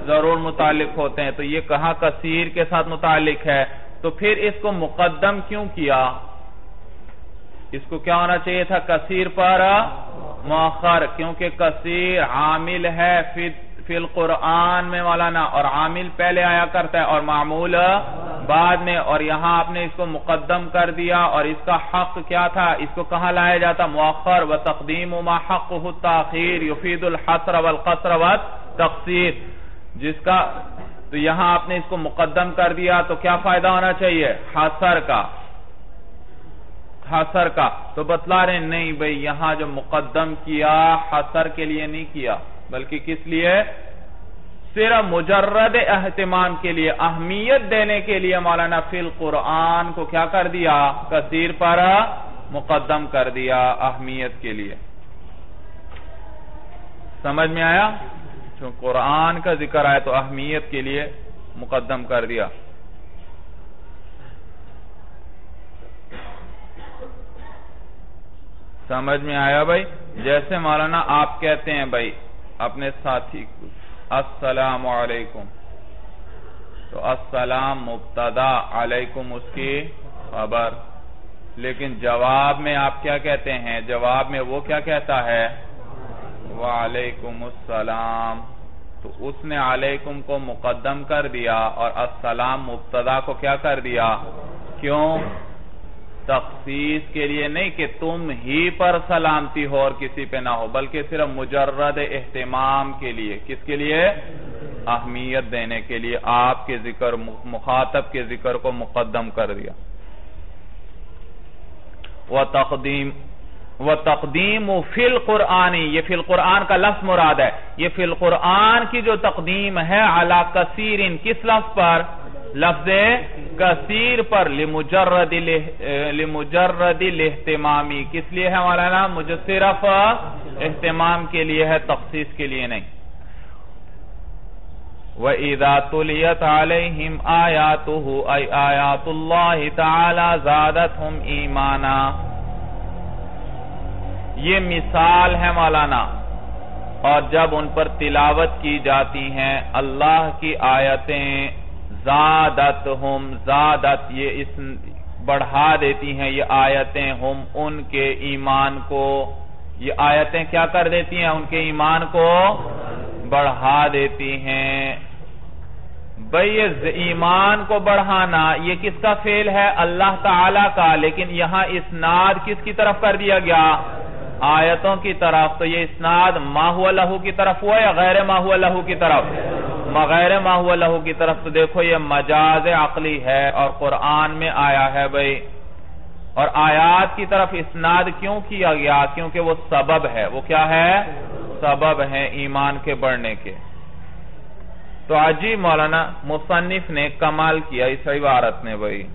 ضرور متعلق ہوتے ہیں۔ تو یہ کہاں کثیر کے ساتھ متعلق ہے؟ تو پھر اس کو مقدم کیوں کیا؟ اس کو کیا ہونا چاہیے تھا؟ کثیر پر مؤخر، کیونکہ کثیر عامل ہے فی فی القرآن میں مولانا اور عامل پہلے آیا کرتا ہے اور معمول بعد میں اور یہاں آپ نے اس کو مقدم کر دیا اور اس کا حق کیا تھا؟ اس کو کہاں لایا جاتا؟ مؤخر و تقدیم ما حق التاخیر یفید الحصر والقصر والتقصیر جس کا تو یہاں آپ نے اس کو مقدم کر دیا تو کیا فائدہ ہونا چاہیے؟ حصر کا۔ حصر کا۔ تو بتلا رہے نہیں بھئی یہاں جو مقدم کیا، حصر کے لیے نہیں کیا۔ بلکہ کس لیے؟ صرف مجرد اہتمام کے لیے، اہمیت دینے کے لیے مولانا فی القرآن کو کیا کر دیا؟ کثیر پر مقدم کر دیا اہمیت کے لیے۔ سمجھ میں آیا؟ قرآن کا ذکر آئے تو اہمیت کے لیے مقدم کر دیا۔ سمجھ میں آیا بھائی؟ جیسے مولانا آپ کہتے ہیں بھائی اپنے ساتھی کو، السلام علیکم۔ تو السلام مبتدا علیکم اس کی خبر۔ لیکن جواب میں آپ کیا کہتے ہیں؟ جواب میں وہ کیا کہتا ہے؟ وعلیکم السلام۔ تو اس نے علیکم کو مقدم کر دیا اور السلام مبتدا کو کیا کر دیا؟ کیوں؟ تخصیص کے لیے نہیں کہ تم ہی پر سلامتی ہو اور کسی پہ نہ ہو، بلکہ صرف مجرد اہتمام کے لیے۔ کس کے لیے؟ اہمیت دینے کے لیے۔ آپ کے ذکر، مخاطب کے ذکر کو مقدم کر دیا۔ وہ تقدیم وہ تقدیم فی القرآنی یہ فی القرآن کا لفظ مراد ہے۔ یہ فی القرآن کی جو تقدیم ہے علا کثیر کس لفظ پر؟ لفظ کثیر پر لمجرد لمجرد الاہتمامی. کس لیے ہے مولانا مجھے صرف اہتمام کے لیے ہے، تخصیص کے لیے نہیں. وَإِذَا تُلِيَتْ عَلَيْهِمْ آيَاتُهُ أَيْ آيَاتُ اللَّهِ تَعَالَى زَادَتْهُمْ إِيمَانًا یہ مثال ہے مولانا. اور جب ان پر تلاوت کی جاتی ہیں، اللہ کی آیتیں زادت ہم زادت یہ اس بڑھا دیتی ہیں، یہ آیتیں ہم ان کے ایمان کو، یہ آیتیں کیا کر دیتی ہیں؟ ان کے ایمان کو بڑھا دیتی ہیں۔ بھئی ایمان کو بڑھانا، یہ کس کا فیل ہے؟ اللہ تعالی کا، لیکن یہاں اسناد کس کی طرف کر دیا گیا؟ آیتوں کی طرف۔ تو یہ اسناد ماہو لہو کی طرف ہوا یا غیر ماہو لہو کی طرف؟ غیر ماہو لہو کی طرف تو دیکھو یہ مجاز عقلی ہے اور قرآن میں آیا ہے بھئی اور آیات کی طرف اسناد کیوں کیا گیا؟ کیونکہ وہ سبب ہے۔ وہ کیا ہے؟ سبب ہے ایمان کے بڑھنے کے۔ تو عجیب مولانا مصنف نے کمال کیا اس عبارت نے بھئی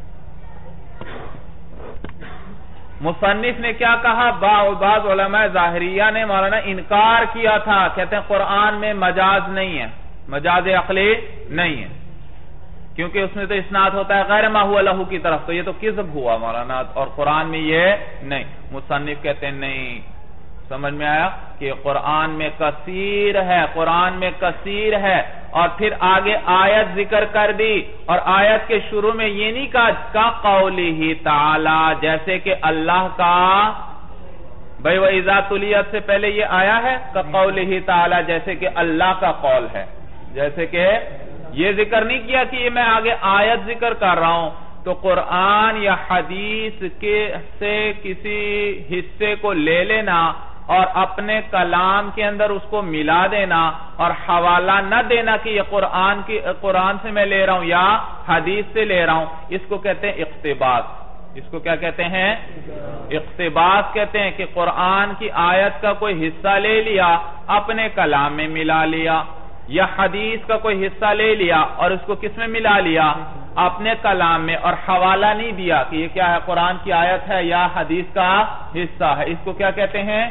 مصنف نے کیا کہا؟ بعض علماء ظاہریہ نے مولانا انکار کیا تھا۔ کہتے ہیں قرآن میں مجاز نہیں ہے۔ مجاز عقلی نہیں ہے۔ کیونکہ اس میں تو اسناد ہوتا ہے غیر ہوا لہو کی طرف، تو یہ تو کذب ہوا مولانا، اور قرآن میں یہ نہیں۔ مصنف کہتے ہیں نہیں۔ سمجھ میں آیا کہ قرآن میں کثیر ہے، قرآن میں کثیر ہے۔ اور پھر آگے آیت ذکر کر دی، اور آیت کے شروع میں یہ نہیں کہا، کا قولی ہی تعالی، جیسے کہ اللہ کا بھئی وہ الیت سے پہلے یہ آیا ہے، کا قولی ہی تعالی، جیسے کہ اللہ کا قول ہے۔ جیسے کہ یہ ذکر نہیں کیا کہ یہ میں آگے آیت ذکر کر رہا ہوں، تو قرآن یا حدیث کے سے کسی حصے کو لے لینا اور اپنے کلام کے اندر اس کو ملا دینا اور حوالہ نہ دینا کہ یہ قرآن کی، قرآن سے میں لے رہا ہوں یا حدیث سے لے رہا ہوں۔ اس کو کہتے ہیں اقتباس۔ اس کو کیا کہتے ہیں؟ اقتباس کہتے ہیں کہ قرآن کی آیت کا کوئی حصہ لے لیا، اپنے کلام میں ملا لیا۔ یا حدیث کا کوئی حصہ لے لیا اور اس کو کس میں ملا لیا؟ اپنے کلام میں اور حوالہ نہیں دیا کہ یہ کیا ہے؟ قرآن کی آیت ہے یا حدیث کا حصہ ہے؟ اس کو کیا کہتے ہیں؟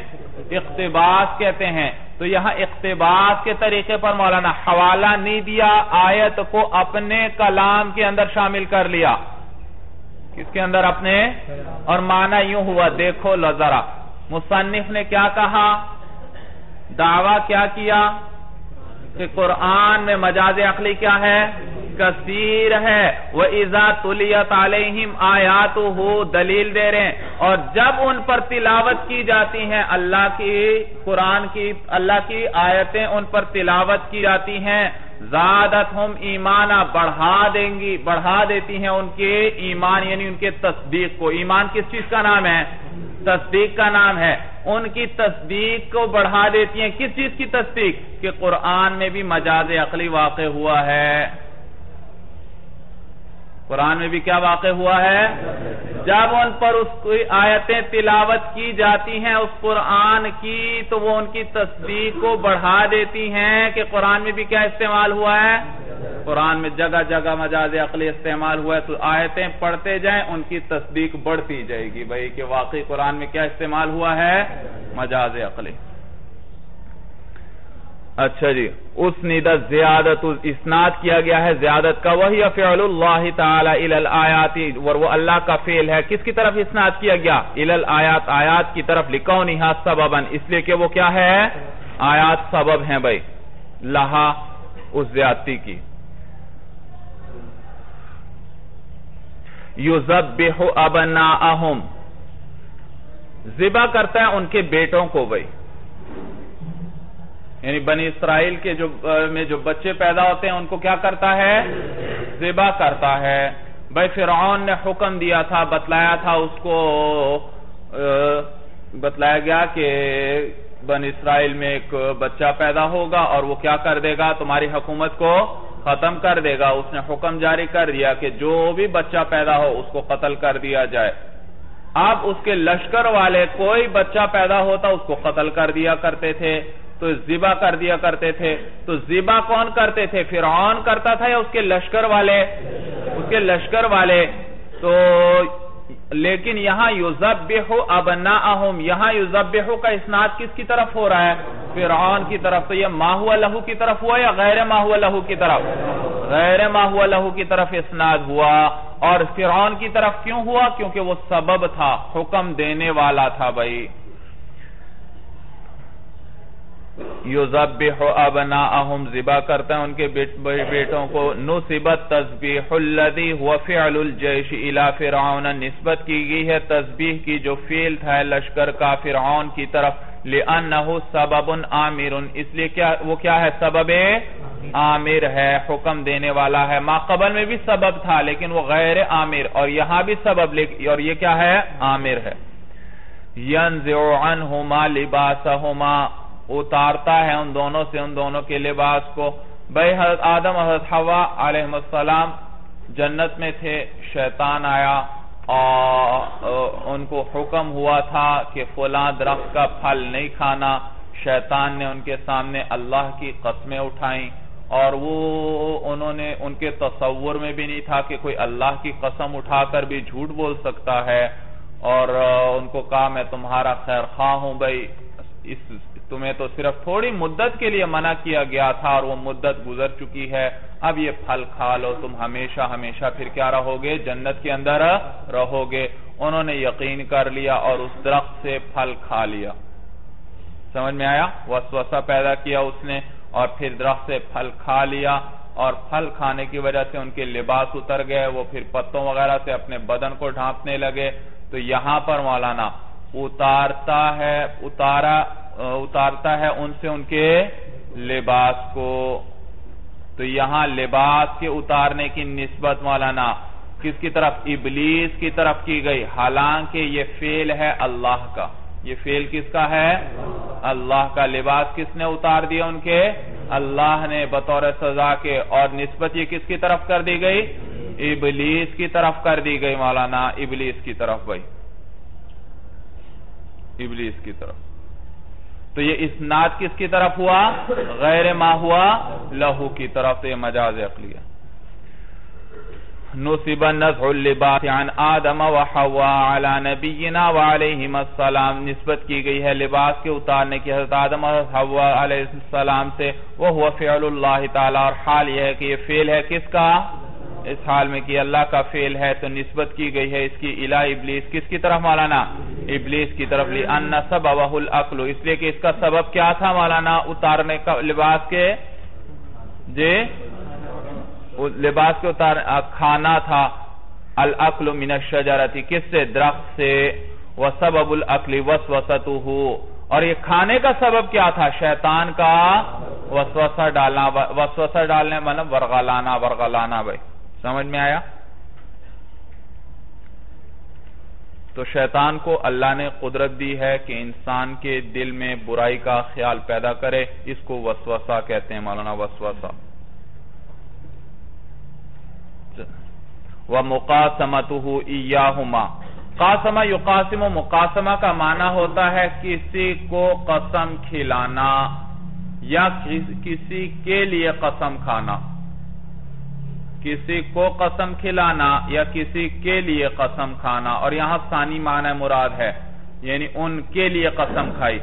اقتباس کہتے ہیں۔ تو یہاں اقتباس کے طریقے پر مولانا حوالہ نہیں دیا، آیت کو اپنے کلام کے اندر شامل کر لیا۔ کس کے اندر؟ اپنے۔ اور معنی یوں ہوا، دیکھو لذرا، مصنف نے کیا کہا؟ دعویٰ کیا کیا؟ کہ قرآن میں مجاز عقلی کیا ہے؟ کثیر ہے۔ وہ ایزا تلیت علیہم آیات ہو دلیل دے رہے ہیں۔ اور جب ان پر تلاوت کی جاتی ہیں، اللہ کی قرآن کی، اللہ کی آیتیں ان پر تلاوت کی جاتی ہیں۔ زادت ہم ایمانہ بڑھا دیں گی، بڑھا دیتی ہیں ان کے ایمان یعنی ان کے تصدیق کو۔ ایمان کس چیز کا نام ہے؟ تصدیق کا نام ہے۔ ان کی تصدیق کو بڑھا دیتی ہیں۔ کس چیز کی تصدیق؟ کہ قرآن میں بھی مجاز عقلی واقع ہوا ہے۔ قرآن میں بھی کیا واقع ہوا ہے؟ جب ان پر اس کی آیتیں تلاوت کی جاتی ہیں، اس قرآن کی، تو وہ ان کی تصدیق کو بڑھا دیتی ہیں کہ قرآن میں بھی کیا استعمال ہوا ہے؟ قرآن میں جگہ جگہ مجاز عقلی استعمال ہوا ہے، تو آیتیں پڑھتے جائیں، ان کی تصدیق بڑھتی جائے گی بھائی، کہ واقعی قرآن میں کیا استعمال ہوا ہے؟ مجاز عقلی۔ اچھا جی۔ اس نیدہ زیادت اسناد کیا گیا ہے، زیادت کا۔ وہی فعل اللہ تعالی الالآیاتی اور وہ اللہ کا فعل ہے۔ کس کی طرف اسناد کیا گیا؟ الالآیات آیات کی طرف۔ لکونہا سببا۔ اس لیے کہ وہ کیا ہے؟ آیات سبب ہیں بھائی۔ لہا اس زیادتی کی۔ یزبح ابناءہم۔ زبا کرتا ہے ان کے بیٹوں کو بھائی۔ یعنی بنی اسرائیل کے جو میں جو بچے پیدا ہوتے ہیں، ان کو کیا کرتا ہے؟ زبا کرتا ہے۔ بھائی فرعون نے حکم دیا تھا، بتلایا تھا اس کو بتلایا گیا کہ بن اسرائیل میں ایک بچہ پیدا ہوگا اور وہ کیا کر دے گا؟ تمہاری حکومت کو ختم کر دے گا۔ اس نے حکم جاری کر دیا کہ جو بھی بچہ پیدا ہو، اس کو قتل کر دیا جائے۔ اب اس کے لشکر والے، کوئی بچہ پیدا ہوتا، اس کو قتل کر دیا کرتے تھے۔ تو زبا کر دیا کرتے تھے۔ تو زبا کون کرتے تھے؟ فرعون کرتا تھا یا اس کے لشکر والے؟ اس کے لشکر والے۔ تو لیکن یہاں یوزبہو ابناءہم، یہاں یوزبہو کا اسناد کس کی طرف ہو رہا ہے؟ فرعون کی طرف۔ تو یہ ماہو لہو کی طرف ہوا یا غیر ماہو لہو کی طرف؟ غیر ماہو لہو کی طرف اسناد ہوا۔ اور فرعون کی طرف کیوں ہوا؟ کیونکہ وہ سبب تھا، حکم دینے والا تھا بھائی۔ یوزبح ابناءہم زبا کرتا ہے ان کے بیٹوں کو. نصبت تذبیح الذی هو فعل الجیش الى فرعون، نسبت کی گئی ہے تذبیح کی جو فیل تھا لشکر کا فرعون کی طرف. لئنہو سبب آمیر اس لیے کیا وہ کیا ہے؟ سبب آمیر ہے، حکم دینے والا ہے. ما قبل میں بھی سبب تھا، لیکن وہ غیر آمیر اور یہاں بھی سبب اور یہ کیا ہے؟ آمیر ہے. ینزع عنہما لباسہما اتارتا ہے ان دونوں سے، ان دونوں کے لباس کو۔ بھئی حضرت آدم حضرت حوا علیہ السلام جنت میں تھے، شیطان آیا اور ان کو حکم ہوا تھا کہ فلاں درخت کا پھل نہیں کھانا۔ شیطان نے ان کے سامنے اللہ کی قسمیں اٹھائیں اور وہ انہوں نے ان کے تصور میں بھی نہیں تھا کہ کوئی اللہ کی قسم اٹھا کر بھی جھوٹ بول سکتا ہے۔ اور ان کو کہا، میں تمہارا خیر خواہ ہوں بھئی اس تمہیں تو صرف تھوڑی مدت کے لیے منع کیا گیا تھا اور وہ مدت گزر چکی ہے۔ اب یہ پھل کھا لو، تم ہمیشہ ہمیشہ پھر کیا رہو گے جنت کے اندر رہو گے انہوں نے یقین کر لیا اور اس درخت سے پھل کھا لیا۔ سمجھ میں آیا؟ وسوسہ پیدا کیا اس نے اور پھر درخت سے پھل کھا لیا۔ اور پھل کھانے کی وجہ سے ان کے لباس اتر گئے، وہ پھر پتوں وغیرہ سے اپنے بدن کو ڈھانپنے لگے۔ تو یہاں پر مولانا، اتارتا ہے، اتارا اتارتا ہے ان سے ان کے لباس کو۔ تو یہاں لباس کے اتارنے کی نسبت مولانا، کس کی طرف؟ ابلیس کی طرف کی گئی۔ حالانکہ یہ فیل ہے اللہ کا۔ یہ فیل کس کا ہے؟ اللہ کا۔ لباس کس نے اتار دیا ان کے؟ اللہ نے۔ بطور سزا کے۔ اور نسبت یہ کس کی طرف کر دی گئی؟ ابلیس کی طرف کر دی گئی مولانا۔ ابلیس کی طرف بھائی۔ ابلیس کی طرف۔ تو یہ اسناد کس کی طرف ہوا؟ غیر ما ہوا، لہو کی طرف یہ مجاز اقلیہ نصب نزع اللباس عن آدم و حوا علی نبینا و علیہم السلام۔ نسبت کی گئی ہے لباس کے اتارنے کی حضرت آدم و حوا علیہ السلام سے۔ وہ فعل اللہ تعالی اور حال یہ ہے کہ یہ فعل ہے کس کا؟ اس حال میں کہ اللہ کا فعل ہے تو نسبت کی گئی ہے اس کی الہ ابلیس کس کی طرف مولانا؟ ابلیس کی طرف لی ان سببہ الاقل اس لیے کہ اس کا سبب کیا تھا مولانا؟ اتارنے کا لباس کے جی؟ لباس کے اتار کھانا تھا۔ الاقل من الشجرتی کس سے؟ درخت سے۔ وسبب الاقل وسوستہ اور یہ کھانے کا سبب کیا تھا؟ شیطان کا وسوسہ ڈالنا، وسوسہ ڈالنے مطلب ورغلانا ورغلانا بھائی۔ سمجھ میں آیا؟ تو شیطان کو اللہ نے قدرت دی ہے کہ انسان کے دل میں برائی کا خیال پیدا کرے، اس کو وسوسہ کہتے ہیں مولانا، وسوسہ۔ وَمُقَاسَمَتُهُ إِيَّاهُمَا قاسمہ یقاسم و مقاسمہ کا معنی ہوتا ہے کسی کو قسم کھلانا یا کسی کے لیے قسم کھانا۔ کسی کو قسم کھلانا یا کسی کے لیے قسم کھانا، اور یہاں ثانی معنی مراد ہے یعنی ان کے لیے قسم کھائی۔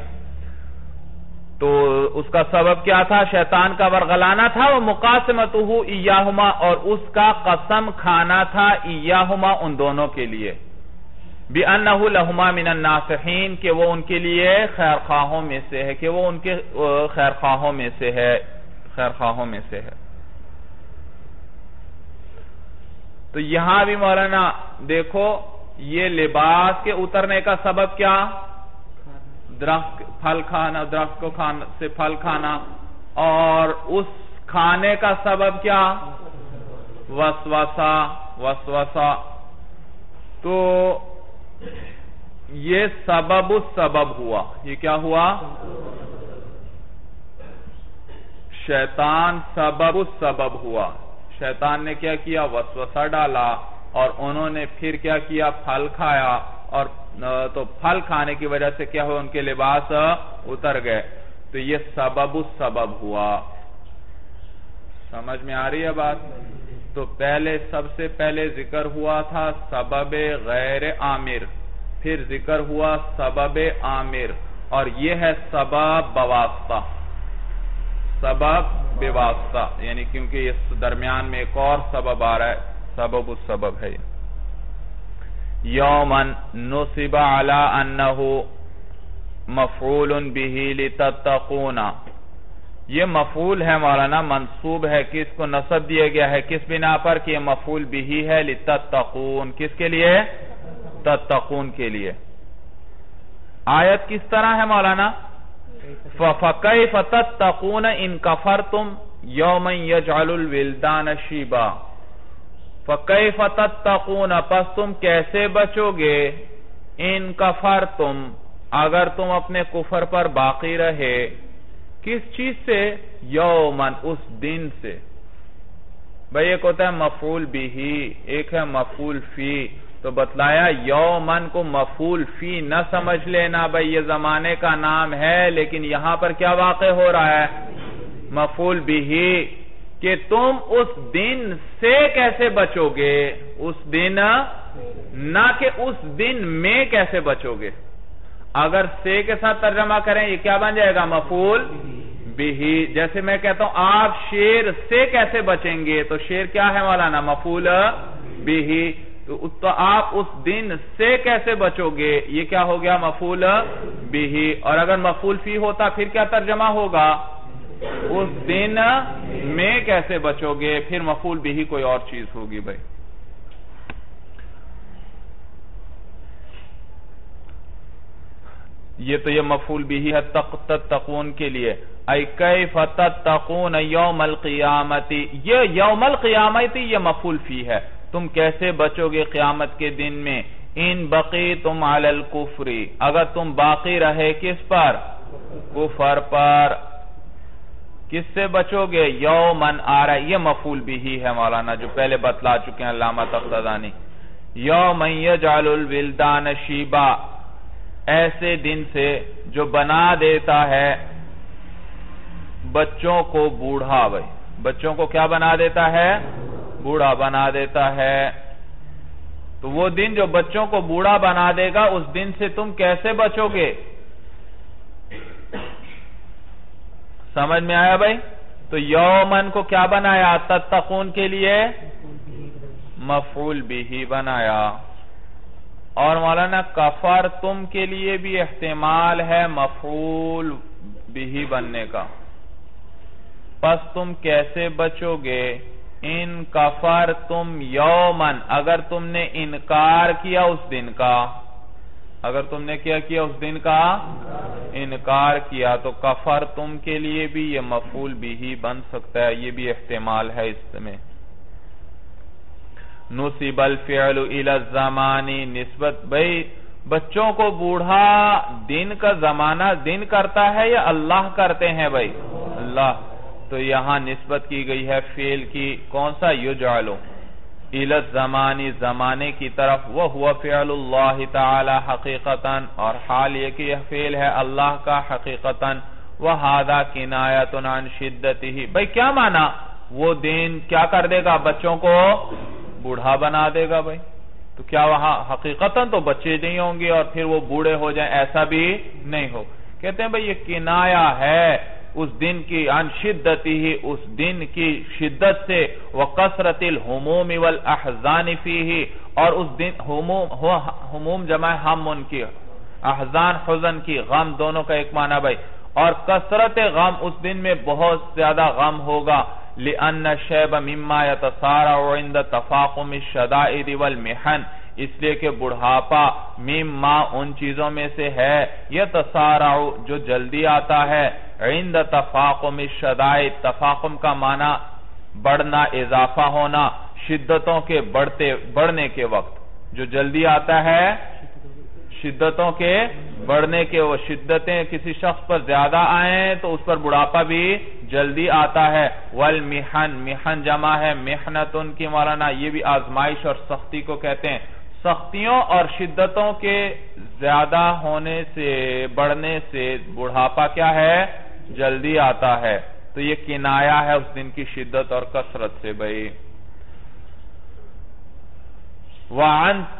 تو اس کا سبب کیا تھا؟ شیطان کا ورغلانا تھا، وہ مقاسمتہو ایاہما، اور اس کا قسم کھانا تھا ایاہما ان دونوں کے لیے۔ بِأَنَّهُ لَهُمَا مِنَ النَّاسِحِينَ، کہ وہ ان کے لیے خیرخواہوں میں سے ہے، کہ وہ ان کے خیرخواہوں میں سے ہے، خیرخواہوں میں سے ہے۔ تو یہاں بھی مولانا دیکھو، یہ لباس کے اترنے کا سبب کیا؟ درخت، پھل کھانا، درخت کو کھانا، سے پھل کھانا۔ اور اس کھانے کا سبب کیا؟ وسوسہ وسوسہ۔ تو یہ سبب السبب ہوا۔ یہ کیا ہوا؟ شیطان سبب السبب ہوا۔ شیطان نے کیا کیا؟ وسوسہ ڈالا اور انہوں نے پھر کیا کیا؟ پھل کھایا اور تو پھل کھانے کی وجہ سے کیا ہوا؟ ان کے لباس اتر گئے۔ تو یہ سبب السبب ہوا۔ سمجھ میں آ رہی ہے بات؟ تو پہلے، سب سے پہلے ذکر ہوا تھا سبب غیر عامر۔ پھر ذکر ہوا سبب عامر۔ اور یہ ہے سبب بواسطہ سبب بواسطہ یعنی کیونکہ اس درمیان میں ایک اور سبب آ رہا ہے، سبب السبب ہے یومن نصب علی انہو مفعول به لتتقون یہ مفعول ہے مولانا، منصوب ہے کس کو نصب دیا گیا ہے۔ کس بنا پر کہ یہ مفعول بھی ہے؟ لتتقون۔ کس کے لیے؟ تتقون کے لیے۔ آیت کس طرح ہے مولانا؟ فَفَقَيْفَ تَتَّقُونَ إِن كَفَرْتُمْ يَوْمًا يَجْعَلُ الْوِلْدَانَ شِيبًا فَقَيْفَ تَتَّقُونَ؟ پس تم کیسے بچو گے؟ ان کفر تم اگر تم اپنے کفر پر باقی رہے، کس چیز سے؟ یومن اس دن سے۔ بھئی ایک ہوتا ہے مفعول بھی ایک ہے مفعول فی۔ تو بتلایا یومن کو مفعول فی نہ سمجھ لینا بھئی یہ زمانے کا نام ہے، لیکن یہاں پر کیا واقع ہو رہا ہے؟ مفعول بھی کہ تم اس دن سے کیسے بچو گے اس دن نہ کہ اس دن میں کیسے بچو گے اگر سے کے ساتھ ترجمہ کریں، یہ کیا بن جائے گا؟ مفول بھی جیسے میں کہتا ہوں، آپ شیر سے کیسے بچیں گے؟ تو شیر کیا ہے مولانا؟ مفول بھی تو آپ اس دن سے کیسے بچو گے؟ یہ کیا ہو گیا مفول بھی اور اگر مفول فی ہوتا پھر کیا ترجمہ ہوگا؟ اس دن میں کیسے بچو گے؟ پھر مفول بھی کوئی اور چیز ہوگی بھائی۔ یہ تو یہ مفعول بھی ہے تقون کے لیے۔ ای کیف تتقون یوم القیامتی؟ یہ یوم القیامتی یہ مفعول فی ہے۔ تم کیسے بچو گے قیامت کے دن میں؟ ان بقی تم علی الکفری اگر تم باقی رہے کس پر؟ کفر پر۔ کس سے بچو گے؟ یومن آ رہا یہ مفعول بھی ہی ہے مولانا، جو پہلے بتلا چکے ہیں علامہ تقتدانی یومن یجعل الولدان شیبا، ایسے دن سے جو بنا دیتا ہے، بچوں کو بوڑھا بھائی بچوں کو کیا بنا دیتا ہے؟ بوڑھا بنا دیتا ہے۔ تو وہ دن جو بچوں کو بوڑھا بنا دے گا، اس دن سے تم کیسے بچو گے؟ سمجھ میں آیا بھائی؟ تو یومن کو کیا بنایا؟ تتقون کے لیے؟ مفعول بھی بنایا۔ اور مولانا، کفر تم کے لیے بھی احتمال ہے مفعول بھی بننے کا۔ پس تم کیسے بچو گے؟ ان کفر تم یومن اگر تم نے انکار کیا اس دن کا، اگر تم نے کیا کیا اس دن کا؟ انکار کیا، تو کفر تم کے لیے بھی یہ مفعول بھی ہی بن سکتا ہے، یہ بھی احتمال ہے اس میں۔ نصیب الفعل الى الزمانی، نسبت بھئی، بچوں کو بوڑھا دن کا زمانہ دن کرتا ہے یا اللہ کرتے ہیں بھئی؟ اللہ۔ تو یہاں نسبت کی گئی ہے فعل کی، کون سا؟ یجعلو۔ الى الزمانی، زمانے کی طرف۔ وہ ہوا فعل اللہ تعالی حقیقتا۔ اور حال یہ کہ یہ فعل ہے اللہ کا حقیقتا۔ وَهَذَا كِنَایَةٌ عَنْ شِدَّتِهِ بھئی کیا مانا؟ وہ دن کیا کر دے گا؟ بچوں کو بوڑھا بنا دے گا بھائی۔ تو کیا وہاں حقیقتا تو بچے نہیں ہوں گے اور پھر وہ بوڑھے ہو جائیں؟ ایسا بھی نہیں ہو کہتے ہیں بھائی یہ کنایا ہے۔ اس دن کی ان شدتی ہی اس دن کی شدت سے وَقَسْرَتِ الْحُمُومِ وَالْأَحْزَانِ فِيهِ، اور اس دن حموم جمع ہم ان کی، احزان حزن کی، غم دونوں کا ایک معنی بھائی۔ اور کسرت غم اس دن میں بہت زیادہ غم ہوگا۔ لِأَنَّ شَيْبَ مِمَّا يَتَصَارَعُ عِنْدَ تَفَاقُمِ الشَّدَائِدِ وَالْمِحَنِ۔ اس لیے کہ بڑھاپا مِمَّا ان چیزوں میں سے ہے یہ يَتَصَارَعُ جو جلدی آتا ہے۔ عند تفاقم الشدائد، تفاقم کا معنی بڑھنا، اضافہ ہونا، شدتوں کے بڑھتے، بڑھنے کے وقت۔ جو جلدی آتا ہے، شدتوں کے بڑھنے کے وہ شدتیں کسی شخص پر زیادہ آئیں تو اس پر بڑھاپا بھی جلدی آتا ہے۔ والمحن، محن جمع ہے۔ محنت ان کی مولانا، یہ بھی آزمائش اور سختی کو کہتے ہیں۔ سختیوں اور شدتوں کے زیادہ ہونے سے، بڑھنے سے بڑھاپا کیا ہے؟ جلدی آتا ہے۔ تو یہ کنایا ہے اس دن کی شدت اور کثرت سے بھائی۔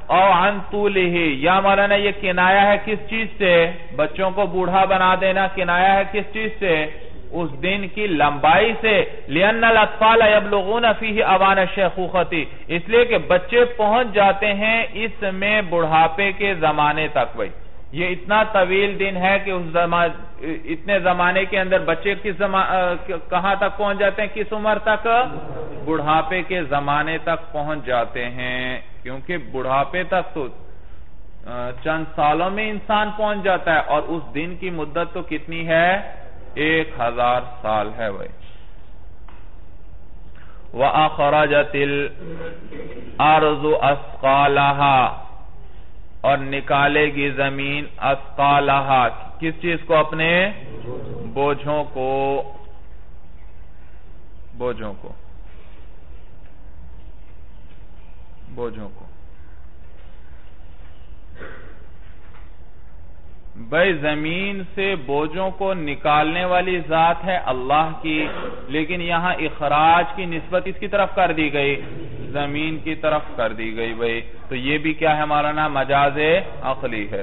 عن طوله یا مولانا، یہ کنایا ہے کس چیز سے؟ بچوں کو بوڑھا بنا دینا، کنایا ہے کس چیز سے؟ اس دن کی لمبائی سے لِأَنَّ الْأَطْفَالَ يَبْلُغُونَ فِيهِ أَوَانَ الشَّيْخُوخَتِ۔ اس لیے کہ بچے پہنچ جاتے ہیں اس میں بڑھاپے کے زمانے تک بھئی یہ اتنا طویل دن ہے کہ اس اتنے زمانے کے اندر بچے کس کہاں تک پہنچ جاتے ہیں؟ کس عمر تک؟ بڑھاپے کے زمانے تک پہنچ جاتے ہیں۔ کیونکہ بڑھاپے تک تو چند سالوں میں انسان پہنچ جاتا ہے اور اس دن کی مدت تو کتنی ہے؟ ایک ہزار سال ہے بھائی۔ وَأَخْرَجَتِ الْأَرْضُ أَسْقَالَهَا اور نکالے گی زمین اسقالہا کس چیز کو اپنے؟ بوجھوں کو۔ بوجھوں کو۔ بوجھوں کو۔ بھائی زمین سے بوجھوں کو نکالنے والی ذات ہے اللہ کی، لیکن یہاں اخراج کی نسبت اس کی طرف کر دی گئی، زمین کی طرف کر دی گئی بھائی۔ تو یہ بھی کیا ہے ہمارا نام؟ مجاز عقلی ہے۔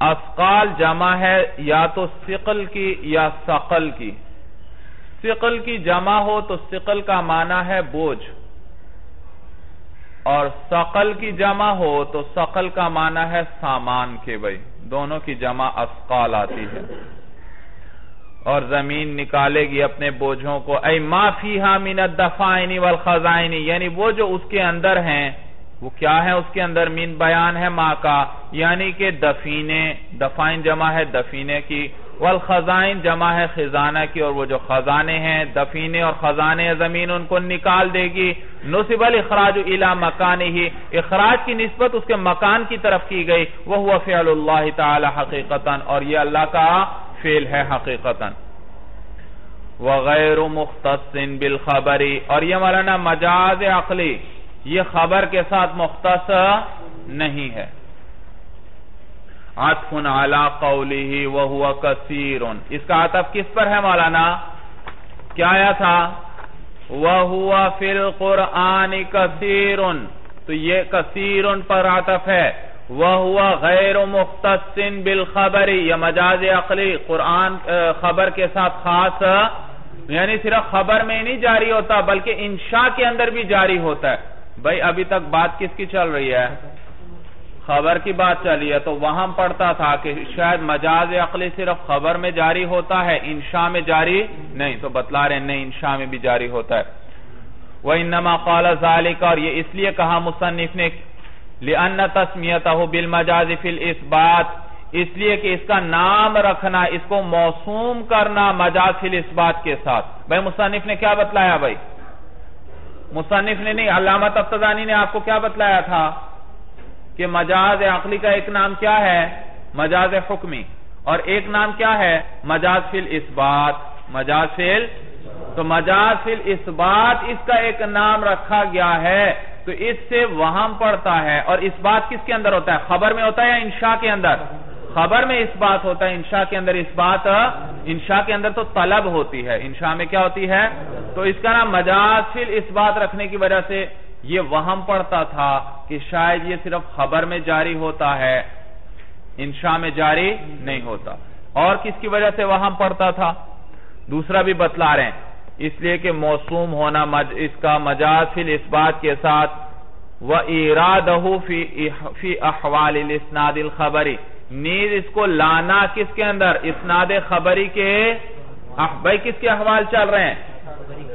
اسقال جمع ہے یا تو سقل کی یا سقل کی۔ سقل کی جمع ہو تو سقل کا معنی ہے بوجھ۔ اور سقل کی جمع ہو تو سقل کا معنی ہے سامان کے بھائی۔ دونوں کی جمع اسقال آتی ہے۔ اور زمین نکالے گی اپنے بوجھوں کو۔ اے ما فیہا من الدفائنی والخزائنی یعنی وہ جو اس کے اندر ہیں، وہ کیا ہے؟ اس کے اندر مین بیان ہے ماں کا۔ یعنی کہ دفینے، دفائن جمع ہے دفینے کی۔ والخزائن جمع ہے خزانہ کی اور وہ جو خزانے ہیں، دفینے اور خزانے زمین ان کو نکال دے گی۔ نصب الاخراج الى مکانی ہی اخراج کی نسبت اس کے مکان کی طرف کی گئی۔ وہ فعل اللہ تعالی حقیقتا اور یہ اللہ کا فعل ہے حقیقتا۔ وغیر مختص بالخبری اور یہ مولانا مجاز عقلی، یہ خبر کے ساتھ مختص نہیں ہے۔ عطف علی قوله وهو کثیر. اس کا عطف کس پر ہے مولانا؟ کیا آیا تھا؟ وهو فی القرآن کثیر. تو یہ کثیر پر عطف ہے. وهو غیر مختص بالخبر. یہ مجاز عقلی قرآن خبر کے ساتھ خاص یعنی صرف خبر میں نہیں جاری ہوتا، بلکہ انشاء کے اندر بھی جاری ہوتا ہے. بھائی، ابھی تک بات کس کی چل رہی ہے؟ خبر کی بات چلی ہے تو وہاں پڑھتا تھا کہ شاید مجاز عقلی صرف خبر میں جاری ہوتا ہے، انشاء میں جاری نہیں، تو بتلا رہے نہیں، انشاء میں بھی جاری ہوتا ہے۔ وَإِنَّمَا قَالَ ذَلِكَ، اور یہ اس لیے کہا مصنف نے لِأَنَّ تَسْمِيَتَهُ بِالْمَجَازِ فِي الْإِثْبَاتِ، اس لیے کہ اس کا نام رکھنا، اس کو موسوم کرنا مجاز فی الاسبات کے ساتھ۔ بھائی مصنف نے کیا بتلایا بھائی؟ مصنف نے نہیں، علامہ تفتزانی نے آپ کو کیا بتلایا تھا؟ کہ مجاز عقلی کا ایک نام کیا ہے؟ مجاز حکمی۔ اور ایک نام کیا ہے؟ مجاز فی الاسبات مجاز فی تو مجاز فی الاسبات اس کا ایک نام رکھا گیا ہے۔ تو اس سے وہاں پڑتا ہے۔ اور اس بات کس کے اندر ہوتا ہے؟ خبر میں ہوتا ہے یا انشاء کے اندر؟ خبر میں اس بات ہوتا ہے، انشاء کے اندر اس بات، انشاء کے اندر تو طلب ہوتی ہے۔ انشاء میں کیا ہوتی ہے؟ تو اس کا نام مجاز فی الاسبات رکھنے کی وجہ سے یہ وہم پڑتا تھا کہ شاید یہ صرف خبر میں جاری ہوتا ہے، انشاء میں جاری نہیں ہوتا۔ اور کس کی وجہ سے وہم پڑتا تھا؟ دوسرا بھی بتلا رہے ہیں۔ اس لیے کہ موسوم ہونا اس کا مجاز فی الاسبات کے ساتھ، وَإِرَادَهُ فِي أَحْوَالِ الْإِسْنَادِ الْخَبَرِ۔ نیز اس کو لانا کس کے اندر؟ اسناد خبری کے بھائی کس کے احوال چل رہے ہیں؟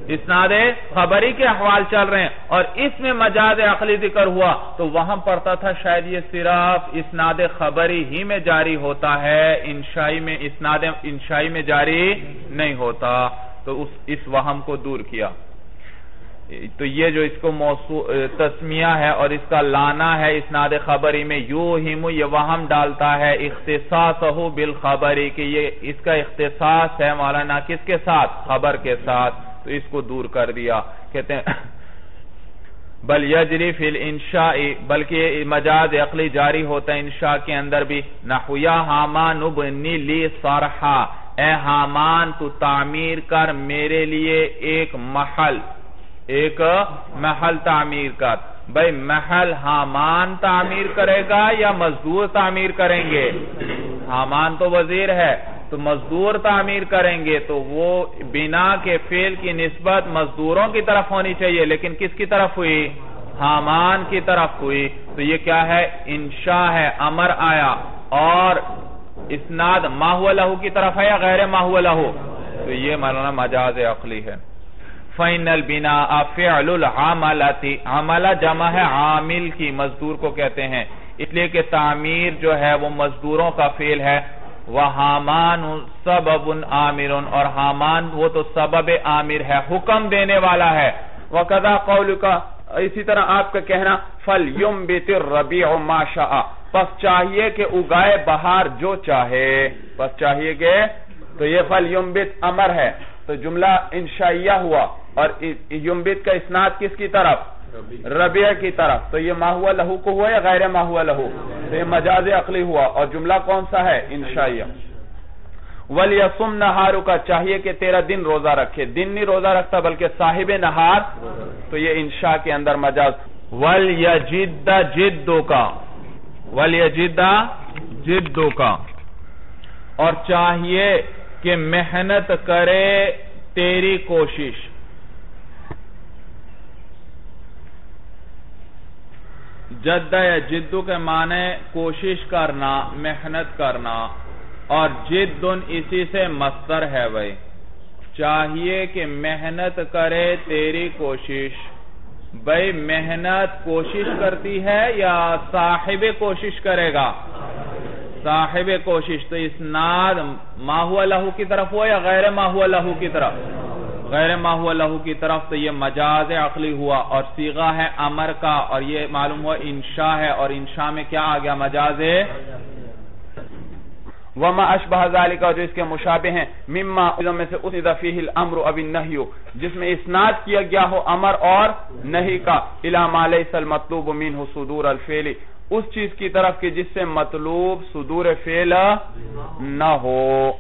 اسناد خبری کے احوال چل رہے ہیں اور اس میں مجاز عقلی ذکر ہوا تو وہاں پڑتا تھا شاید یہ صرف اسناد خبری ہی میں جاری ہوتا ہے، انشائی میں اسناد انشائی میں جاری نہیں ہوتا۔ تو اس وہم کو دور کیا۔ تو یہ جو اس کو تسمیہ ہے اور اس کا لانا ہے اسناد خبری میں یو ہم یہ وہم ڈالتا ہے اختصاص بالخبری، کہ یہ اس کا اختصاص ہے مولانا کس کے ساتھ؟ خبر کے ساتھ۔ تو اس کو دور کر دیا۔ کہتے ہیں، بل یجری فی الانشاء، بلکہ مجاز عقلی جاری ہوتا ہے انشاء کے اندر بھی۔ نحویا حامان ابنی لی صرحا۔ اے حامان، تو تعمیر کر میرے لیے ایک محل ایک محل تعمیر کر۔ بھئی محل حامان تعمیر کرے گا یا مزدور تعمیر کریں گے؟ حامان تو وزیر ہے۔ تو مزدور تعمیر کریں گے تو وہ بنا کے فیل کی نسبت مزدوروں کی طرف ہونی چاہیے، لیکن کس کی طرف ہوئی؟ حامان کی طرف ہوئی۔ تو یہ کیا ہے؟ انشاء ہے، امر آیا۔ اور اسناد ماہو لہو کی طرف ہے یا غیر ماہو لہو؟ تو یہ مولانا مجاز عقلی ہے۔ فائنل بنا فعل العملتی عملہ جمع ہے عامل کی، مزدور کو کہتے ہیں۔ اس لیے کہ تعمیر جو ہے وہ مزدوروں کا فعل ہے۔ وَحَامَانُ سَبَبٌ عَامِرٌ اور حامان وہ تو سبب عامر ہے، حکم دینے والا ہے۔ وَقَدَا قَوْلُكَ، اسی طرح آپ کا کہنا، فَلْيُمْبِتِ الرَّبِعُ مَا شَعَ پس چاہیے کہ اگائے بہار جو چاہے۔ پس چاہیے کہ، تو یہ فَلْيُمْبِتِ امر ہے۔ تو جملہ انشائیہ ہوا اور یمبت کا اسناد کس کی طرف؟ ربیع کی طرف، تو یہ ماہوہ لہو کو ہوا یا غیر ماہوہ لہو؟ تو یہ مجاز عقلی ہوا، اور جملہ کون سا ہے؟ انشائیہ وَلْيَصُمْ نَحَارُ کا چاہیے کہ تیرا دن روزہ رکھے۔ دن نہیں روزہ رکھتا، بلکہ صاحب نہار۔ تو یہ انشاء کے اندر مجاز۔ وَلْيَجِدَّ جِدُّ کا وَلْيَجِدَّ جِدُّ کا اور چاہیے کہ محنت کرے تیری کوشش۔ جد یا جدو کے معنی کوشش کرنا، محنت کرنا، اور جدن اسی سے مستر ہے بھائی۔ چاہیے کہ محنت کرے تیری کوشش۔ بھائی، محنت کوشش کرتی ہے یا صاحب کوشش کرے گا؟ صاحب کوشش تو اسناد ماہو لہو کی طرف ہو یا غیر ماہو لہو کی طرف؟ غیر ماہو لہو کی طرف تو یہ مجاز عقلی ہوا اور سیغہ ہے امر کا اور یہ معلوم ہوا انشاء ہے اور انشاء میں کیا آگیا مجاز؟ وما اشبہ ذالک جو اس کے مشابہ ہیں، مما میں سے اس فیہ الامر اب النہیو جس میں اسناد کیا گیا ہو امر اور نہیں کا۔ الہ لیس المطلوب منہ صدور الفیل اس چیز کی طرف کہ جس سے مطلوب صدور فیل نہ ہو۔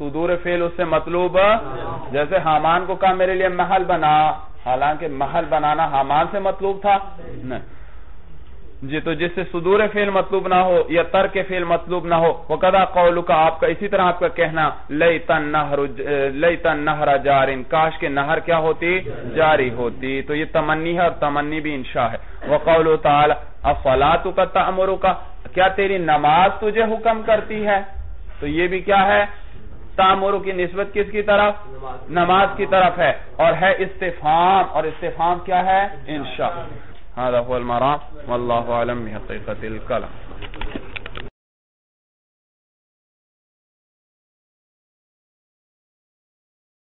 صدور فیل اس سے مطلوب، جیسے حامان کو کہا میرے لیے محل بنا، حالانکہ محل بنانا حامان سے مطلوب تھا۔ جی تو جس سے صدور فیل مطلوب نہ ہو یا ترک فیل مطلوب نہ ہو وہ قدا قولو کا آپ کا اسی طرح آپ کا کہنا، لیتن نہر جارن۔ کاش کے نہر کیا ہوتی؟ جاری ہوتی۔ تو یہ تمنی ہے اور تمنی بھی انشاء ہے۔ وہ قولو تعالی افلاتو کا تعمرو کا کیا تیری نماز تجھے حکم کرتی ہے؟ تو یہ بھی کیا ہے؟ تامور کی نسبت کس کی طرف؟ نماز کی طرف ہے۔ اور ہے استفام اور استفام کیا ہے؟ انشاء هذا هو المرام۔ والله اعلم بحقيقه الكلام